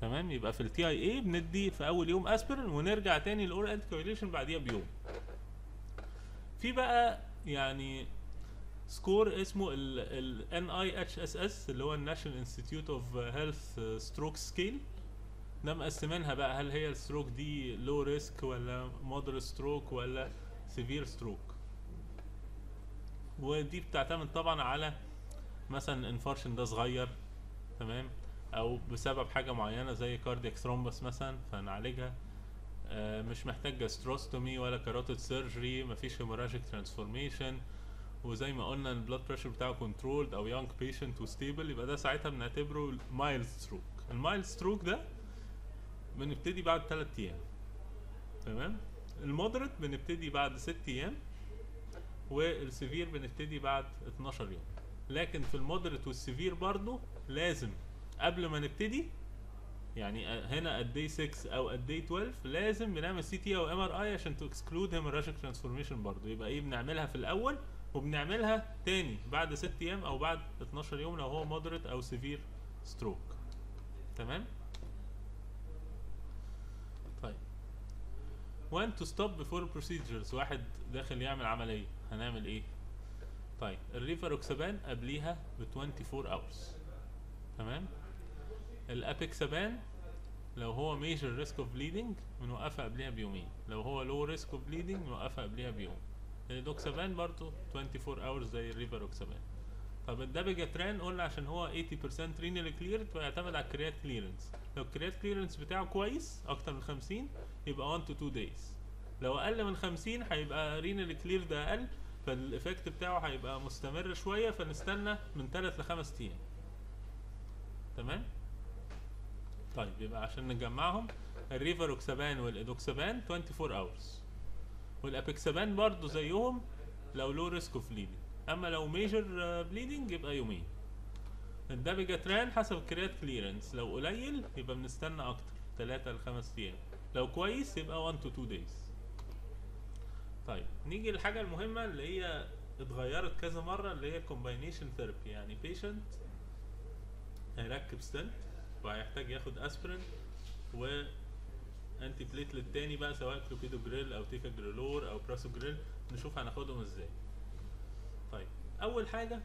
تمام؟ يبقى في ال TIA بندي في أول يوم اسبرين ونرجع تاني لل oral anticoagulation بعديها بيوم. في بقى يعني score اسمه ال NIHSS اللي هو ال National Institute of Health Stroke Scale ده مقسمينها بقى هل هي ال stroke دي لو risk ولا moderate stroke ولا severe stroke ودي بتعتمد طبعا على مثلا infarction ده صغير تمام؟ أو بسبب حاجة معينة زي cardiac thrombus مثلا فنعالجها. آه، مش محتاج gastrostomy ولا carotid surgery مفيش hemorrhagic transformation وزي ما قلنا ال blood pressure بتاعه controlled أو young patient و stable يبقى ده ساعتها بنعتبره mild stroke ال mild stroke ده بنبتدي بعد 3 أيام تمام؟ ال moderate بنبتدي بعد 6 أيام وال severe بنبتدي بعد 12 يوم. لكن في ال moderate وال severe برضو لازم قبل ما نبتدي يعني هنا قد إيه 6 أو قد إيه 12 لازم بنعمل CT أو MRI عشان to exclude hemorrhagic transformation برضو. يبقى إيه بنعملها في الأول وبنعملها تاني بعد 6 أيام أو بعد 12 يوم لو هو moderate أو severe stroke تمام طيب when to stop before procedures. واحد داخل يعمل عملية. هنعمل إيه؟ طيب ال rivaroxaban قبليها ب 24 hours. تمام؟ ال apixaban لو هو major risk of bleeding بنوقفها قبلها بيومين. لو هو low risk of bleeding بنوقفها قبلها بيوم. ال edoxaban برضو 24 hours زي ال rivaroxaban طب ال dabigatran قلنا عشان هو 80% renal cleared فيعتمد على ال creat clearance لو ال creat clearance بتاعه كويس أكتر من 50 يبقى 1 to 2 days. لو أقل من 50 هيبقى renal cleared أقل فال effect بتاعه هيبقى مستمر شوية فنستنى من 3 ل 5 أيام. تمام؟ طيب يبقى عشان نجمعهم ال rivaroxaban وال edoxaban 24 hours. وال apixaban برضو زيهم لو لو risk of bleeding أما لو major bleeding يبقى يومين. ال dabigatran حسب ال creat clearance لو قليل يبقى بنستنى أكتر 3 ل 5 أيام. لو كويس يبقى 1 to 2 days. طيب نيجي للحاجة المهمة اللي هي اتغيرت كذا مرة اللي هي combination therapy يعني patient هيركب stent وهيحتاج ياخد اسبرين و antiplatelet تاني بقى سواء كلوبيدوجريل أو ticagrelor أو prasugrel نشوف هناخدهم إزاي. أول حاجة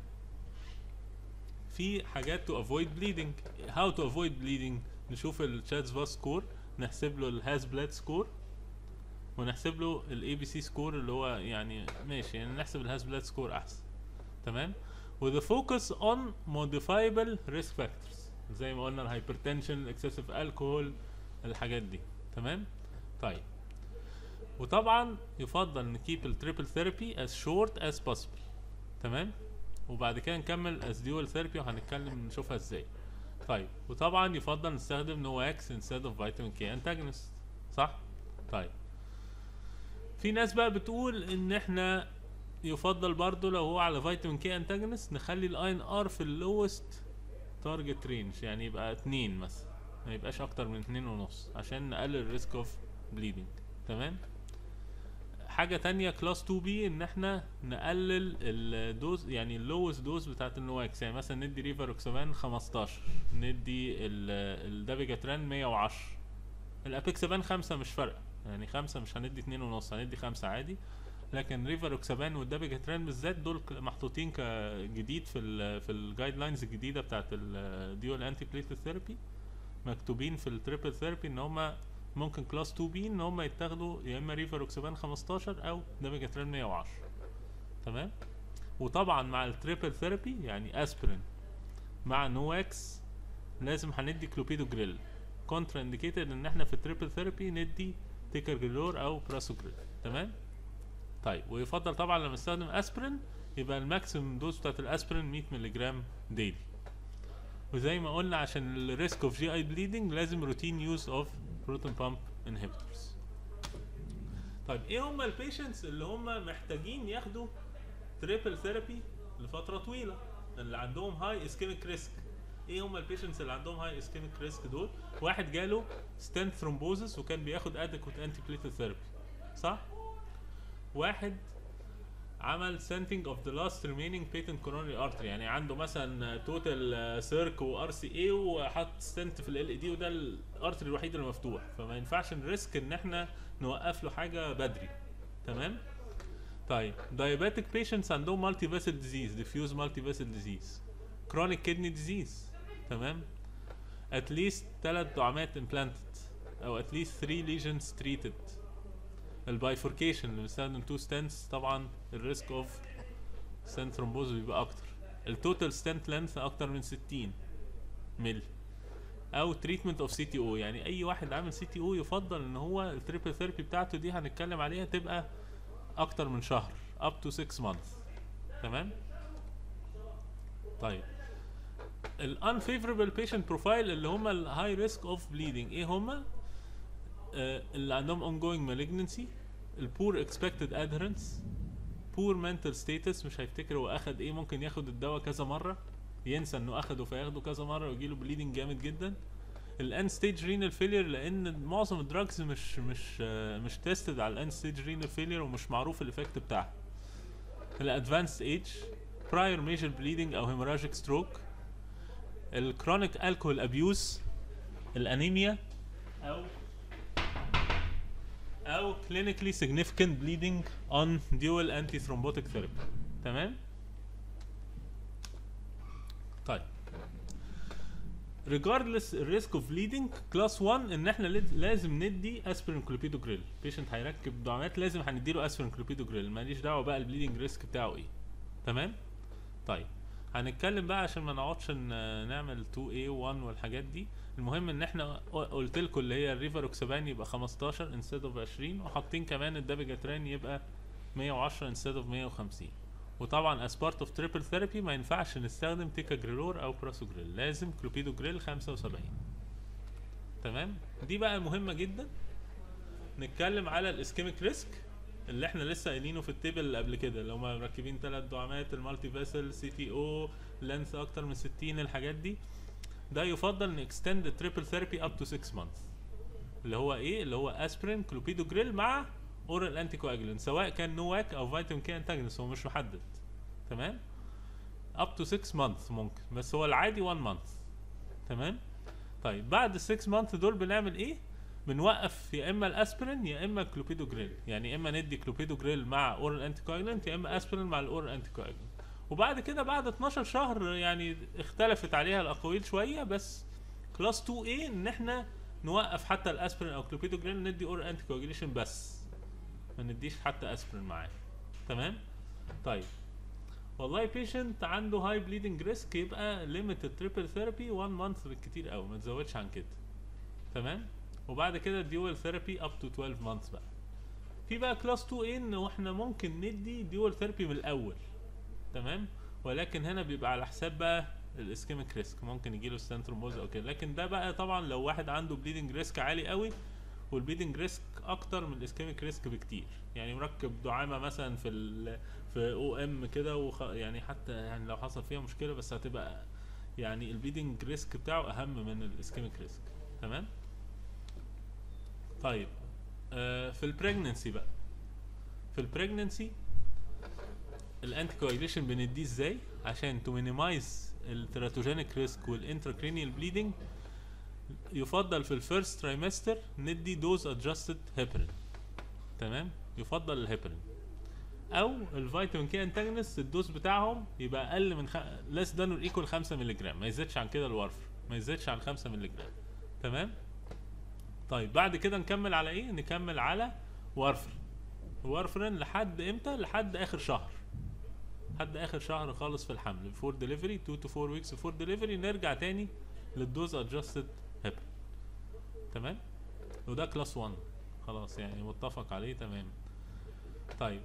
في حاجات to avoid bleeding how to avoid bleeding نشوف ال CHA2DS2-VASc score نحسب له ال HAS-BLED score ونحسب له ال ABC score اللي هو يعني ماشي يعني نحسب ال HAS-BLED score أحسن. تمام؟ A focus on modifiable risk factors. زي ما قلنا ال hypertension excessive alcohol الحاجات دي. تمام؟ طيب. وطبعا يفضل ن keep ال triple therapy as short as possible. تمام؟ وبعد كده نكمل dual therapy وهنتكلم نشوفها إزاي. طيب وطبعا يفضل نستخدم NOACs instead of vitamin K antagonist صح؟ طيب. في ناس بقى بتقول إن إحنا يفضل برضو لو هو على vitamin K antagonist نخلي ال INR في ال lowest target range يعني يبقى اتنين مثلا ما يبقاش أكتر من اتنين ونص عشان نقلل ال risk of bleeding تمام؟ حاجة تانية class 2B إن إحنا نقلل ال dose يعني ال lowest dose بتاعت ال NOACs يعني مثلا ندي rivaroxaban 15 ندي ال dabigatran 110 ال apixaban خمسة مش فارقة يعني خمسة مش هندي اتنين ونص هندي خمسة عادي. لكن rivaroxaban وال dabigatran بالذات دول محطوطين كجديد في ال في ال guidelines الجديده بتاعت ال dual antiplatelet therapy مكتوبين في ال triple therapy إن هم ممكن class 2B إن هم يتاخدوا يا إما rivaroxaban 15 أو dabigatran 110 تمام؟ وطبعا مع ال triple therapy يعني أسبرين مع NOACs لازم هندي clopidogrel contraindicated إن إحنا في ال triple therapy ندي ticagrelor أو prasugrel تمام؟ طيب ويفضل طبعا لما نستخدم أسبرين يبقى ال maximum dose بتاعت الأسبرين 100 ملغ daily وزي ما قلنا عشان ال risk of GI bleeding لازم routine use of proton pump inhibitors طيب إيه هم ال patients اللي هم محتاجين ياخدوا triple therapy لفترة طويلة؟ اللي عندهم high ischemic risk إيه هم ال patients اللي عندهم high ischemic risk دول؟ واحد جاله stent thrombosis وكان بياخد adequate antiplatelet therapy صح؟ واحد عمل stenting of the last remaining patent coronary artery يعني عنده مثلا total circ و RCA وحط stent في ال LAD وده ال artery الوحيد اللي مفتوح. فما ينفعش ن risk إن إحنا نوقف له حاجة بدري. تمام؟ طيب. Diabetic patients عندهم multivessel disease diffuse multivessel disease chronic kidney disease. تمام؟ At least ثلاث دعامات implanted. أو at least three lesions treated. ال bifurcation اللي بنستخدم two stents طبعا ال risk of stent thrombosis بيبقى أكتر. ال total stent length أكتر من 60 مللي أو treatment of CTO يعني أي واحد عامل CTO يفضل إن هو ال triple therapy بتاعته دي هنتكلم عليها تبقى أكتر من شهر up to 6 months. تمام؟ طيب. ال unfavorable patient profile اللي هم ال high risk of bleeding إيه هم اللي عندهم ongoing malignancy ال poor expected adherence poor mental status مش هيفتكر هو أخد إيه ممكن ياخد الدواء كذا مرة ينسى إنه أخده فياخده كذا مرة ويجيله bleeding جامد جدا. ال end stage renal failure لأن معظم ال drugs مش مش آه، مش tested على ال end stage renal failure ومش معروف ال effect بتاعها. ال advanced age prior major bleeding أو hemorrhagic stroke ال chronic alcohol abuse الانيميا أو أو clinically significant bleeding on dual antithrombotic therapy. تمام؟ طيب. Regardless ال risk of bleeding class 1 إن إحنا لازم ندي اسبرين clopidogrel patient هيركب دعامات لازم هنديله اسبرين كلوبيدوجريل ماليش دعوة بقى ال bleeding risk بتاعه إيه. تمام؟ طيب. هنتكلم بقى عشان ما نقعدش نعمل 2A 1 والحاجات دي. المهم إن إحنا قلت لكم اللي هي ال rivaroxaban يبقى 15 instead of 20 وحاطين كمان ال dabigatran يبقى 110 instead of 150 وطبعا as part of triple therapy ما ينفعش نستخدم ticagrelor أو prasugrel لازم كلوبيدوجريل 75 تمام؟ دي بقى مهمة جدا. نتكلم على ال ischemic risk. اللي إحنا لسه قايلينه في ال table اللي قبل كده اللي هم مركبين ثلاث دعامات ال multivessel CTO length أكتر من 60 الحاجات دي. ده يفضل إن the triple therapy up to 6 months. اللي هو إيه؟ اللي هو aspirin clopidogrel مع oral anticoagulant سواء كان NOAC أو vitamin K antagonist هو مش محدد. تمام؟ up to 6 months ممكن بس هو العادي 1 month. تمام؟ طيب بعد ال 6 months دول بنعمل إيه؟ بنوقف يا إما الأسبرين يا إما كلوبيدوجريل يعني يا إما ندي كلوبيدوجريل مع oral anticoagulant يا إما اسبرين مع ال oral anticoagulant وبعد كده بعد 12 شهر يعني اختلفت عليها الأقاويل شوية بس class 2 a إن إحنا نوقف حتى الأسبرين أو كلوبيدوجريل ندي oral anticoagulation بس. ما نديش حتى اسبرين معاه. تمام؟ طيب. والله patient عنده high bleeding risk يبقى limited triple therapy 1 month بالكتير قوي ما تزودش عن كده. تمام؟ وبعد كده dual therapy up to 12 month بقى. في بقى class 2 a إن إحنا ممكن ندي dual therapy من الأول. تمام؟ ولكن هنا بيبقى على حساب بقى ال ischemic risk. ممكن يجي له أو كده. لكن ده بقى طبعا لو واحد عنده bleeding risk عالي قوي وال bleeding risk أكتر من ال ischemic risk بكتير. يعني مركب دعامة مثلا في ال في OM كده وخ يعني حتى يعني لو حصل فيها مشكلة بس هتبقى يعني ال bleeding risk بتاعه أهم من ال ischemic risk. تمام؟ طيب آه في ال pregnancy بقى. في ال pregnancy ال anticoagulation بنديه إزاي؟ عشان to minimize ال teratogenic risk وال intracranial bleeding يفضل في ال first trimester ندي dose adjusted heparin تمام؟ يفضل الهيبرين أو ال vitamin K antagonist ال dose بتاعهم يبقى أقل من خ... than or equal 5 مللي جرام ما يزيدش عن كده ال warfarin ما يزيدش عن 5 مللي جرام تمام؟ طيب بعد كده نكمل على إيه؟ نكمل على warfarin warfarin لحد إمتى؟ لحد آخر شهر. لحد آخر شهر خالص في الحمل. before delivery 2 to 4 weeks before delivery نرجع تاني لل dose adjusted heparin تمام؟ وده class 1 خلاص يعني متفق عليه تمام. طيب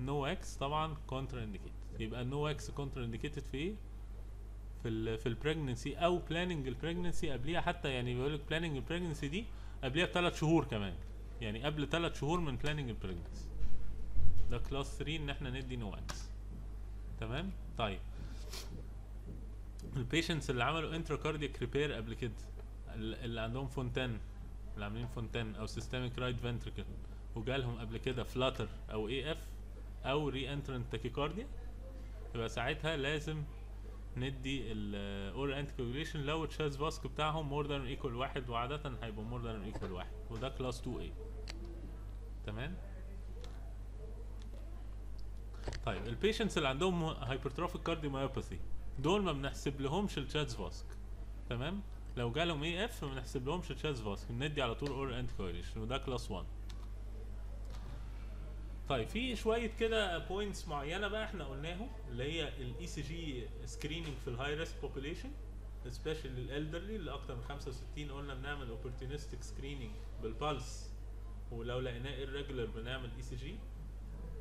نو إكس طبعا كونترا انديكيتد يبقى نو إكس كونترا انديكيتد في إيه؟ في ال في ال pregnancy أو planning ال pregnancy قبليها حتى يعني بيقول لك planning ال pregnancy دي قبليها بثلاث شهور كمان. يعني قبل ثلاث شهور من planning ال pregnancy ده class 3 إن إحنا ندي NOACs تمام؟ طيب. ال patients اللي عملوا intracardiac repair قبل كده ال- اللي عندهم Fontan اللي عاملين Fontan أو systemic right ventricle وجالهم قبل كده flutter أو AF أو reentrant tachycardia يبقى ساعتها لازم ندي ال oral anticoagulation لو ال CHA2DS2-VASc بتاعهم more than equal واحد وعادة هيبقوا more than equal واحد وده class 2 a. تمام؟ طيب ال patients اللي عندهم hypertrophic cardiomyopathy دول ما بنحسب لهمش ال CHA2DS2-VASc تمام؟ لو جالهم AF ما بنحسب لهمش ال CHA2DS2-VASc بندي على طول anticoagulation وده class 1 طيب في شوية كده points معينة بقى إحنا قلناهم اللي هي ال ECG screening في ال high risk population special ال elderly اللي أكتر من 65 قلنا بنعمل opportunistic screening بال pulse ولو لقيناه irregular بنعمل ECG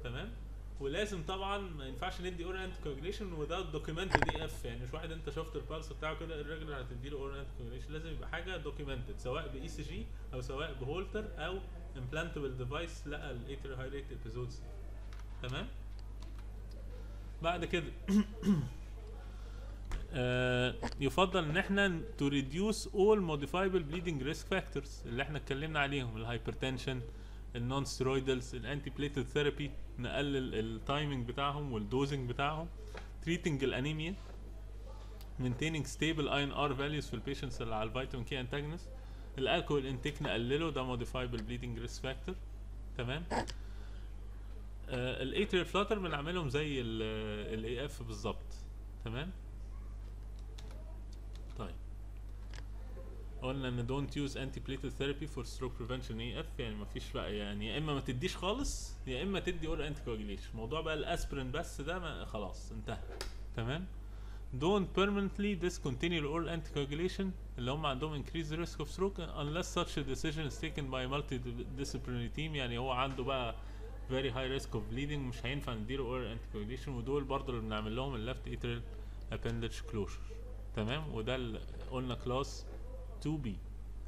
تمام؟ ولازم طبعا ما ينفعش ندي oral anticoagulation without documented AF يعني مش واحد انت شفت ال pulse بتاعه كده irregular هتدي له oral anticoagulation لازم يبقى حاجة documented سواء ب ECG أو سواء بهولتر أو implantable device لقى ال atrial high rate episodes تمام؟ بعد كده [coughs] آه، يفضل إن إحنا to reduce all modifiable bleeding risk factors اللي إحنا اتكلمنا عليهم ال hypertension ال non-steroidals ال antiplatelet therapy نقلل ال timing بتاعهم وال dosing بتاعهم treating الانيميا maintaining stable INR values في ال patients اللي على ال vitamin K antagonist ال alcohol intake نقلله ده modifiable bleeding risk factor. تمام؟ ال atrial flutter بنعملهم زي ال AF بالظبط. تمام؟ طيب. قلنا إن don't use antiplatelet therapy for stroke prevention AF يعني ما فيش بقى يعني يا إما ما تديش خالص يا إما تدي oral anti موضوع بقى الاسبرين بس ده خلاص انتهى. تمام؟ Don't permanently discontinue oral anticoagulation اللي هم عندهم increased risk of stroke unless such a decision is taken by a multidisciplinary team يعني هو عنده بقى very high risk of bleeding مش هينفع نديله oral anticoagulation ودول برضه اللي بنعمل لهم ال left atrial appendage closure تمام وده اللي قلنا كلاس 2B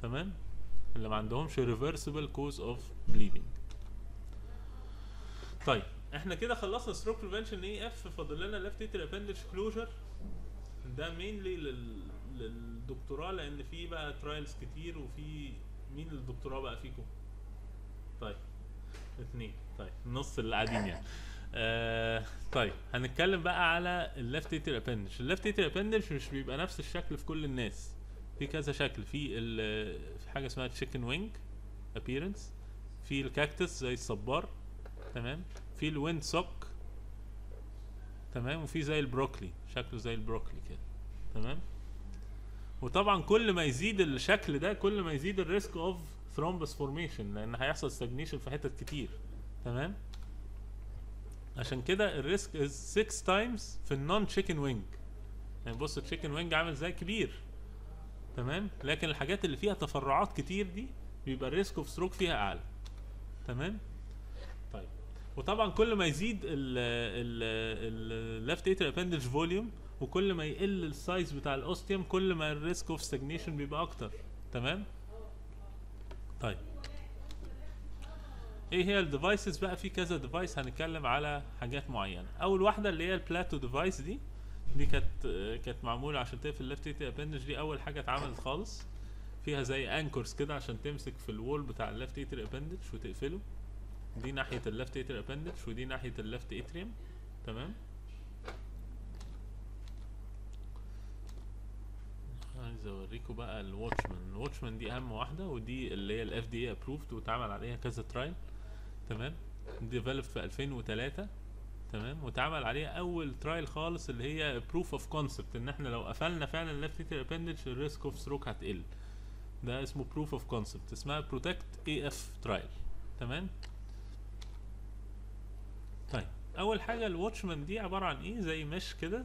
تمام اللي ما عندهمش reversible cause of bleeding طيب إحنا كده خلصنا stroke prevention AF فاضل لنا left atrial appendage closure ده mainly لل... للدكتوراه لأن في بقى trials كتير وفي مين الدكتوراه بقى فيكم؟ طيب اتنين. طيب نص اللي قاعدين يعني. آه طيب هنتكلم بقى على ال left atrial appendage ال left atrial appendage مش بيبقى نفس الشكل في كل الناس. في كذا شكل. في في حاجة اسمها chicken wing appearance في الكاكتس زي الصبار تمام؟ في ال windsock تمام؟ وفي زي ال broccoli شكله زي ال broccoli كده تمام؟ وطبعا كل ما يزيد الشكل ده كل ما يزيد ال risk of thrombus formation لأن هيحصل stagnation في حتت كتير تمام؟ عشان كده ال risk is 6 times في ال non chicken wing يعني بص ال chicken wing عامل زي كبير تمام؟ لكن الحاجات اللي فيها تفرعات كتير دي بيبقى ال risk of stroke فيها أعلى تمام؟ وطبعا كل ما يزيد ال left atrial appendage volume وكل ما يقل ال size بتاع ال ostium كل ما ال risk of stagnation بيبقى أكتر. تمام؟ طيب. إيه هي ال devices بقى؟ في كذا device هنتكلم على حاجات معينة. أول واحدة اللي هي ال PLAATO device دي دي كانت كانت معمولة عشان تقفل ال left atrial appendage دي. أول حاجة اتعملت خالص فيها زي anchors كده عشان تمسك في ال wall بتاع ال left atrial appendage وتقفله. دي ناحية ال left atrial appendage ودي ناحية ال left atrium تمام؟ عايز أوريكم بقى ال Watchman ال Watchman دي أهم واحدة ودي اللي هي ال FDA approved واتعمل عليها كذا trial تمام؟ developed في 2003 تمام؟ واتعمل عليها أول trial خالص اللي هي proof of concept إن إحنا لو قفلنا فعلا ال left atrial appendage ال risk of stroke هتقل. ده اسمه proof of concept اسمها PROTECT AF trial تمام؟ طيب أول حاجة ال Watchman دي عبارة عن إيه؟ زي mesh كده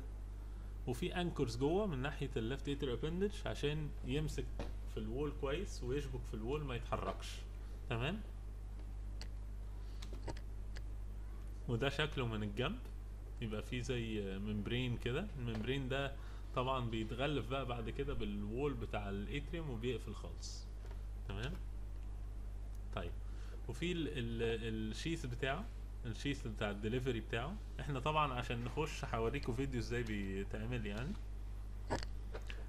وفي anchors جوه من ناحية ال left atrial appendage عشان يمسك في ال wall كويس ويشبك في ال wall ما يتحركش. تمام؟ وده شكله من الجنب. يبقى فيه زي membrane كده. ال membrane ده طبعا بيتغلف بقى بعد كده بال wall بتاع ال atrium وبيقفل خالص. تمام؟ طيب. وفي ال ال ال sheath بتاعه. ال sheath بتاع الدليفري بتاعه. إحنا طبعا عشان نخش هوريكم فيديو إزاي بيتعمل يعني.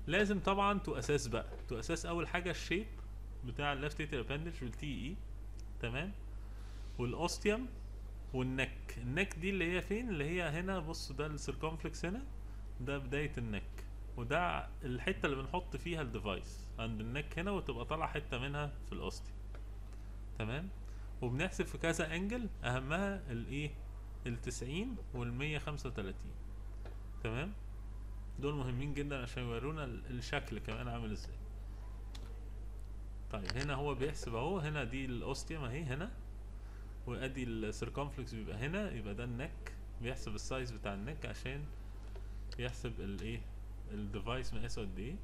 لازم طبعا to assess بقى. to assess أول حاجة ال shape بتاع atrial appendage وال TEE تمام؟ وال ostium وال neck ال neck دي اللي هي فين؟ اللي هي هنا. بص ده ال circumflex هنا. ده بداية ال neck وده الحتة اللي بنحط فيها ال device عند ال neck هنا وتبقى طالعة حتة منها في ال ostium تمام؟ وبنحسب في كذا angle أهمها الايه ال 90 وال 135 تمام؟ دول مهمين جدا عشان يورونا ال- الشكل كمان عامل إزاي. طيب هنا هو بيحسب أهو. هنا دي ال ostium اهي هنا. وأدي ال circumflex بيبقى هنا. يبقى ده ال neck بيحسب ال size بتاع ال neck عشان يحسب الايه ال device مقاسه قد إيه.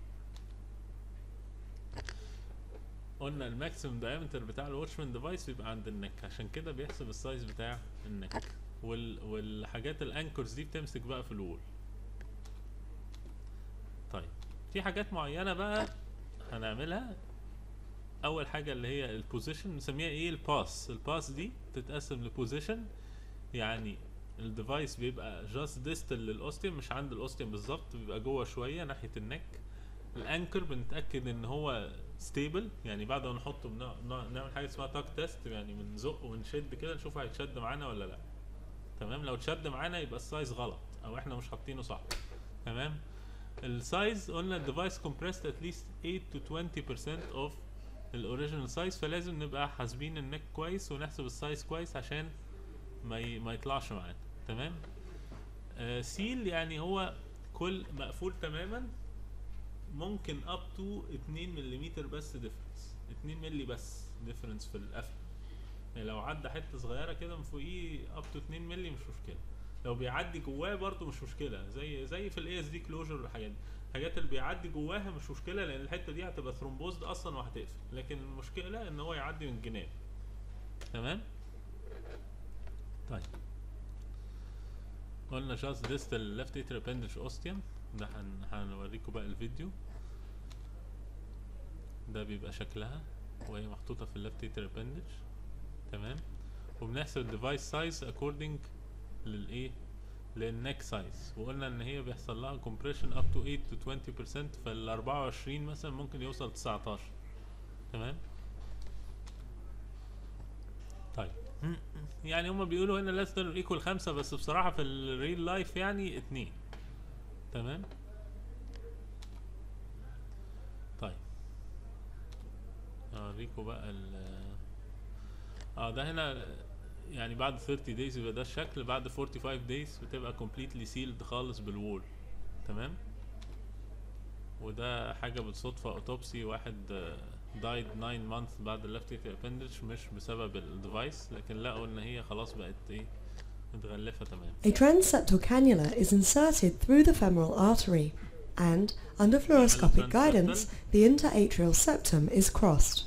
قلنا ال maximum diameter بتاع ال Watchman device بيبقى عند ال neck عشان كده بيحسب ال size بتاع ال neck وال والحاجات ال anchors دي بتمسك بقى في ال wall طيب في حاجات معينة بقى هنعملها. أول حاجة اللي هي ال position نسميها إيه؟ ال PASS ال PASS دي تتقسم ل position يعني ال device بيبقى just distal لل ostium مش عند ال ostium بالظبط بيبقى جوه شوية ناحية ال neck ال anchor بنتأكد إن هو stable يعني بعد ما نحطه بنا- نا- نعمل حاجة اسمها tug test يعني بنزق ونشد كده نشوف هيتشد معانا ولا لا. تمام؟ لو اتشد معانا يبقى ال size غلط أو إحنا مش حاطينه صح. تمام؟ ال size قلنا ال device compressed at least 8 to 20% of ال original size فلازم نبقى حاسبين ال neck كويس ونحسب ال size كويس عشان ما. ما يطلعش معانا. تمام؟ آه seal يعني هو كل مقفول تماما ممكن up to 2 ملم بس difference 2 ملي بس difference في القفل. يعني لو عدى حتة صغيرة كده من فوقيه up to 2 ملي مش مشكلة. لو بيعدي جواه برضو مش مشكلة. زي زي في ال ASD closure والحاجات دي. الحاجات اللي بيعدي جواها مش مشكلة لأن الحتة دي هتبقى thrombosed أصلا وهتقفل. لكن المشكلة إن هو يعدي من الجناب. تمام؟ طيب. قلنا just distal left atrial appendage ostium ده هن... هنوريكم بقى الفيديو. ده بيبقى شكلها وهي محطوطة في ال left atrial appendage. تمام؟ وبنحسب ال device size according للإيه؟ لل neck size وقلنا إن هي بيحصل لها compression up to 8 to 20% فال 24 مثلا ممكن يوصل 19 تمام؟ طيب. يعني هما بيقولوا هنا less than or equal خمسة بس بصراحة في ال real life يعني اتنين. تمام؟ طيب. اوريكم بقى ال آه ده هنا يعني بعد 30 days يبقى ده الشكل بعد 45 days بتبقى completely sealed خالص بال wall تمام؟ وده حاجة بالصدفة autopsy واحد died 9 months بعد ال left appendage مش بسبب ال device لكن لقوا ان هي خلاص بقت إيه؟ A transseptal cannula is inserted through the femoral artery, and, under fluoroscopic guidance, the interatrial septum is crossed.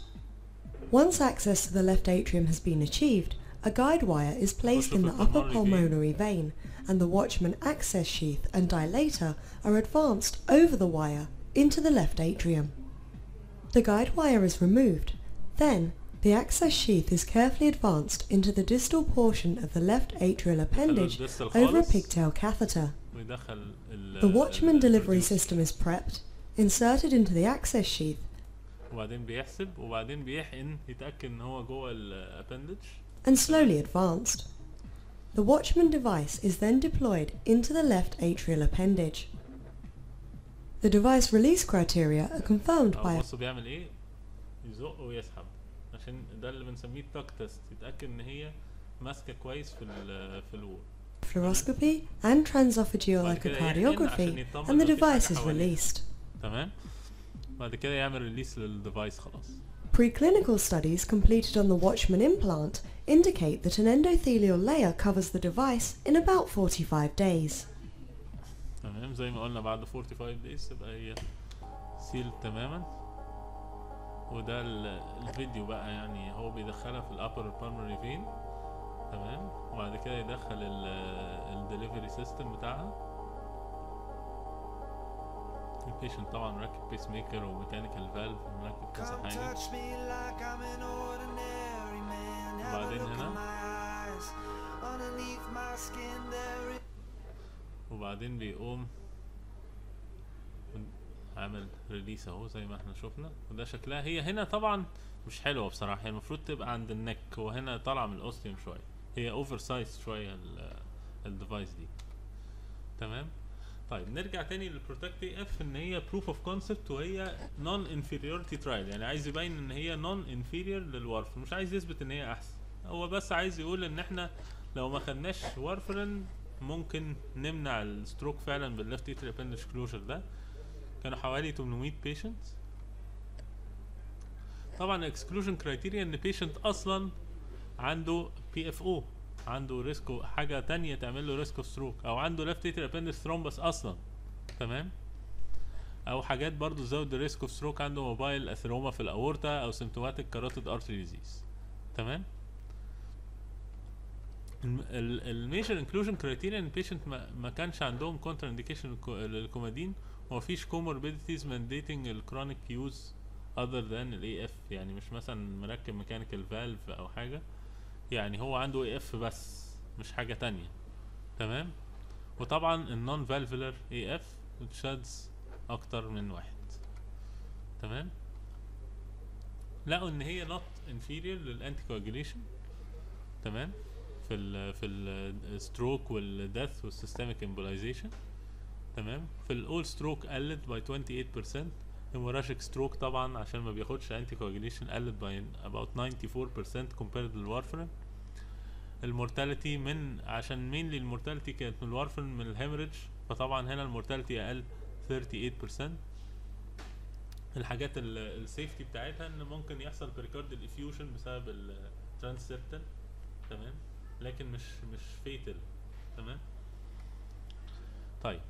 Once access to the left atrium has been achieved, a guide wire is placed in the upper pulmonary vein, and the Watchman access sheath and dilator are advanced over the wire into the left atrium. The guide wire is removed. Then, the access sheath is carefully advanced into the distal portion of the left atrial appendage over a pigtail catheter. The Watchman delivery system is prepped, inserted into the access sheath, and slowly advanced. The Watchman device is then deployed into the left atrial appendage. The device release criteria are confirmed by او a بصوا بيعمل ايه يزق ويسحب عشان ده اللي بنسميه التاك تيست يتأكد ان هي ماسكة كويس في ال في الوول fluoroscopy and transesophageal بعد كده يحقن عشان echocardiography, يطمن and the مفيش حاجة device is حواليه. released. تمام بعد كده يعمل ريليس للديفايس خلاص Preclinical studies completed on the Watchman implant indicate that an endothelial layer covers the device in about 45 days. تمام زي ما قلنا بعد 45 days تبقى هي سيل تماما وده ال- الفيديو بقى يعني هو بيدخلها في ال upper pulmonary vein تمام؟ وبعد كده يدخل ال delivery system بتاعها. ال patient طبعا راكب pacemaker و mechanical valve ومركب كذا حاجة. touch me like I'm عامل release اهو زي ما إحنا شفنا وده شكلها. هي هنا طبعا مش حلوة بصراحة هي المفروض تبقى عند ال neck وهنا طالعة من ال ostium شوية. هي oversized شوية ال- ال device دي. تمام؟ طيب نرجع تاني لل PROTECT AF إن هي proof of concept وهي non-inferiority trial يعني عايز يبين إن هي non-inferior لل warfarin مش عايز يثبت إن هي أحسن. هو بس عايز يقول إن إحنا لو ما خدناش warfarin ممكن نمنع ال stroke فعلا بال left appendage closure ده. كانوا حوالي 800 patient طبعا ال exclusion criteria إن patient أصلا عنده PFO عنده risk حاجة تانية تعمل له risk of stroke أو عنده left atrial appendage thrombus أصلا. تمام؟ أو حاجات برضو تزود ال risk of stroke عنده mobile atheroma في الاورتا أو symptomatic carotid artery disease تمام؟ ال major inclusion criteria إن ال patient ما كانش عندهم contraindication لل Coumadin ومفيش comorbidities mandating ال chronic use other than ال AF يعني مش مثلا مركب mechanical valve أو حاجة. يعني هو عنده AF بس مش حاجة تانية. تمام؟ وطبعا ال non-valvular AF CHADS أكتر من واحد. تمام؟ لقوا إن هي not inferior لل anticoagulation تمام؟ في ال في ال stroke وال death وال systemic embolization تمام؟ في الأول stroke قلت by 28% hemorrhagic stroke طبعا عشان ما بياخدش anticoagulation قلت by about 94% compared لل warfarin ال mortality من عشان مين ال mortality كانت من ال warfarin من ال hemorrhage فطبعا هنا ال mortality أقل 38% الحاجات ال safety بتاعتها إن ممكن يحصل pericardial effusion بسبب ال transseptal تمام؟ لكن مش مش fatal تمام؟ طيب.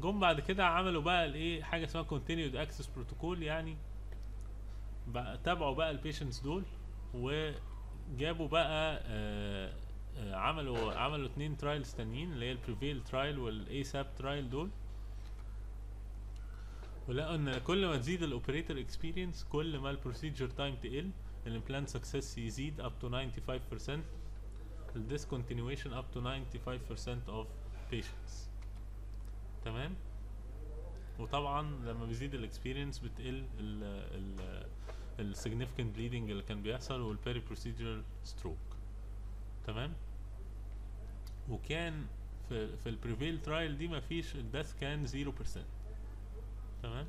جم بعد كده عملوا بقى الايه حاجة اسمها continued access protocol يعني. بقى تابعوا بقى ال patients دول وجابوا بقى آه آه عملوا عملوا اتنين trials تانيين اللي هي ال PREVAIL trial وال ASAP trial دول. ولقوا إن كل ما تزيد ال operator experience كل ما ال procedure time تقل ال implant success يزيد up to 95% ال discontinuation up to 95% of patients. تمام؟ وطبعا لما بيزيد ال experience بتقل ال ال ال significant bleeding اللي كان بيحصل وال periprocedural stroke تمام؟ وكان في في ال PREVAIL trial دي مفيش ال death كان 0% تمام؟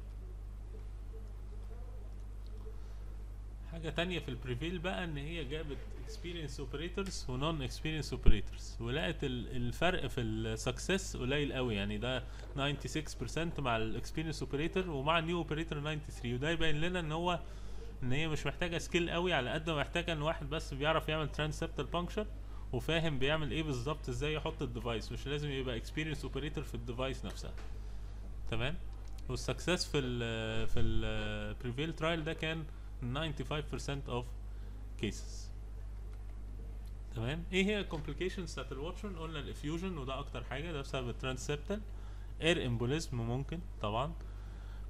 حاجة تانية في ال PREVAIL بقى إن هي جابت experienced operators و non-experienced operators ولقت ال- الفرق في ال success قليل قوي. يعني ده 96% مع ال experienced operator ومع ال new operator 93 وده يبين لنا إن هو إن هي مش محتاجة skill قوي. على قد ما محتاجة إن واحد بس بيعرف يعمل transseptal puncture وفاهم بيعمل إيه بالظبط إزاي يحط ال device مش لازم يبقى experienced operator في ال device نفسها. تمام؟ وال success في ال في ال PREVAIL trial ده كان 95% of cases. تمام؟ إيه هي complications بتاعت ال Watchman قلنا ال effusion وده أكتر حاجة ده بسبب ال transseptal air embolism ممكن طبعا.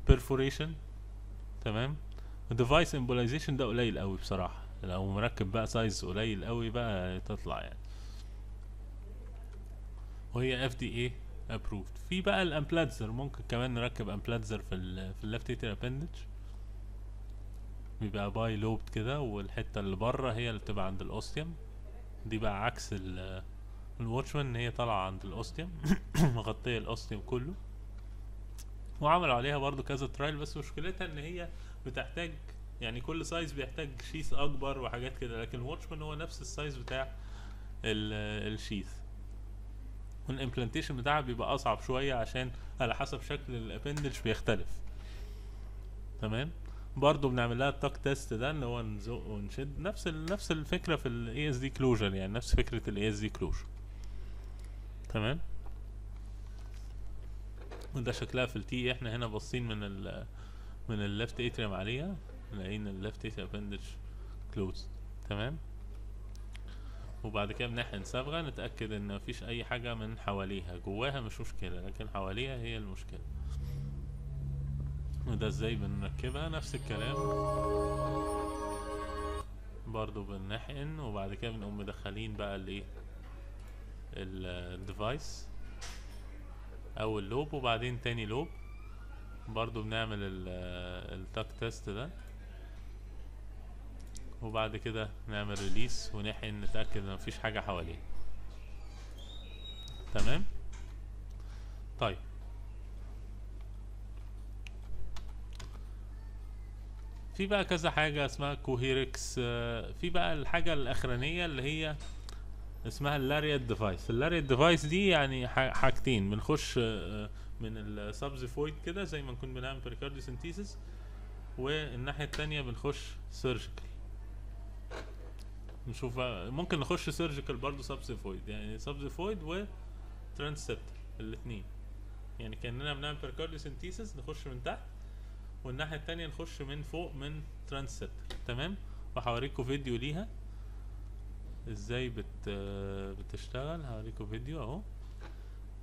perforation تمام؟ ال device embolization ده قليل قوي بصراحة. لو مركب بقى size قليل قوي بقى تطلع يعني. وهي FDA approved في بقى ال Amplatzer ممكن كمان نركب Amplatzer في ال في ال left atrial appendage بيبقى bilobed كده والحتة اللي بره هي اللي بتبقى عند ال ostium. دي بقى عكس ال ال Watchman إن هي طالعة عند ال ostium. [coughs] مغطية ال ostium كله. وعملوا عليها برضو كذا trial بس مشكلتها إن هي بتحتاج يعني كل size بيحتاج sheath أكبر وحاجات كده لكن ال Watchman هو نفس ال size بتاع ال- ال sheath وال implantation بتاعها بيبقى أصعب شوية عشان على حسب شكل ال appendage بيختلف. تمام؟ برضه بنعمل لها ال tug test ده ان هو نزق ونشد. نفس. نفس الفكرة في ال ASD closure يعني نفس فكرة ال ASD closure تمام؟ وده شكلها في ال TEE إحنا هنا باصين من ال من ال left atrium عليها لاقيين ال left atrium appendage closed تمام؟ وبعد كده بنحقن صبغة نتأكد إن مفيش أي حاجة من حواليها. جواها مش مشكلة لكن حواليها هي المشكلة. وده إزاي بنركبها؟ نفس الكلام. برضو بنحقن وبعد كده بنقوم مدخلين بقى الايه؟ ال device. أول lobe وبعدين تاني lobe. برضو بنعمل ال tug test ده. وبعد كده نعمل release ونحقن نتأكد إن مفيش حاجة حواليه. تمام؟ طيب. في بقى كذا حاجة اسمها Coherex في بقى الحاجة الأخرانية اللي هي اسمها ال LARIAT device ال LARIAT device دي يعني حاجتين بنخش آه، من ال subxiphoid كده زي ما نكون بنعمل pericardiocentesis والناحية التانية بنخش surgical نشوف ممكن نخش surgical برضه subxiphoid يعني subxiphoid و transseptal الاثنين يعني كأننا بنعمل pericardiocentesis نخش من تحت والناحية التانية نخش من فوق من transseptal تمام؟ وهوريكم فيديو ليها. إزاي بت بتشتغل؟ هوريكم فيديو اهو.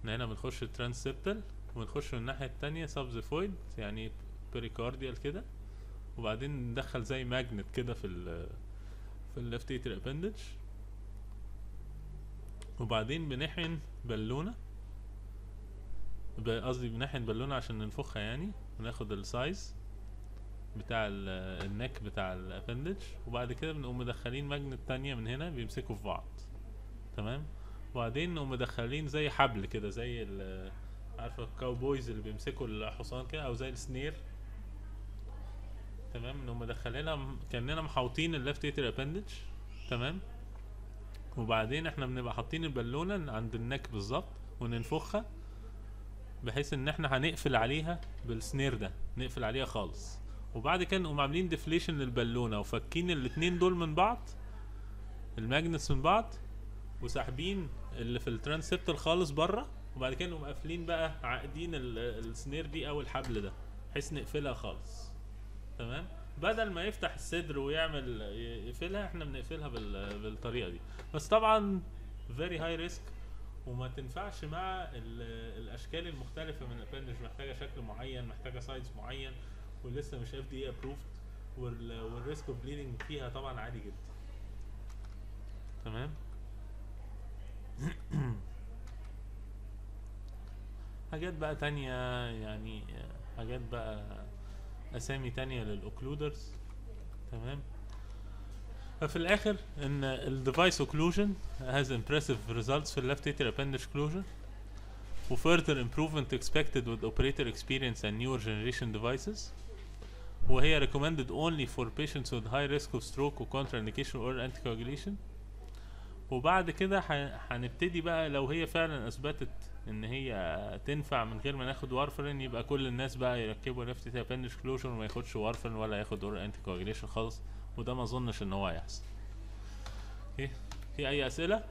إن هنا بنخش transseptal ونخش من الناحية التانية subxiphoid يعني pericardial كده. وبعدين ندخل زي magnet كده في ال في ال left atrial appendage وبعدين بنحقن بالونة. قصدي بنحقن بالونة عشان ننفخها يعني. وناخد ال size بتاع ال- ال neck بتاع ال appendage وبعد كده بنقوم مدخلين magnet تانية من هنا بيمسكوا في بعض. تمام؟ وبعدين نقوم مدخلين زي حبل كده زي عارفة ال cowboys اللي بيمسكوا الحصان كده أو زي ال snare. تمام؟ نقوم مدخلينها كأننا محاوطين ال left atrial appendage تمام؟ وبعدين إحنا بنبقى حاطين البالونة عند ال neck بالظبط وننفخها. بحيث إن إحنا هنقفل عليها بال snare ده نقفل عليها خالص. وبعد كده نقوم عاملين deflation للبالونة وفكين الاتنين دول من بعض ال magnets من بعض وساحبين اللي في ال transseptal خالص بره. وبعد كده نقوم قافلين بقى عاقدين ال- snare دي أو الحبل ده بحيث نقفلها خالص. تمام؟ بدل ما يفتح الصدر ويعمل يقفلها إحنا بنقفلها بال- بالطريقة دي. بس طبعا very high risk وما تنفعش مع ال- الأشكال المختلفة من ال appendage محتاجة شكل معين محتاجة size معين ولسه مش FDA approved وال risk of bleeding فيها طبعا عالي جدا. تمام؟ [clears throat] حاجات بقى تانية يعني حاجات بقى أسامي تانية لل occluders تمام؟ ففي الآخر ان ال device occlusion has impressive results في ال left atrial appendage closure و further improvement expected with operator experience and newer generation devices وهي recommended only for patients with high risk of stroke و contraindication for anticoagulation وبعد كده هنبتدي بقى لو هي فعلا اثبتت ان هي تنفع من غير ما ناخد warfarin يبقى كل الناس بقى يركبوا left appendage closure وما ياخدش warfarin ولا ياخد oral anti خالص وده ما اظنش ان هو هيحصل. أوكي؟ في اي اسئلة؟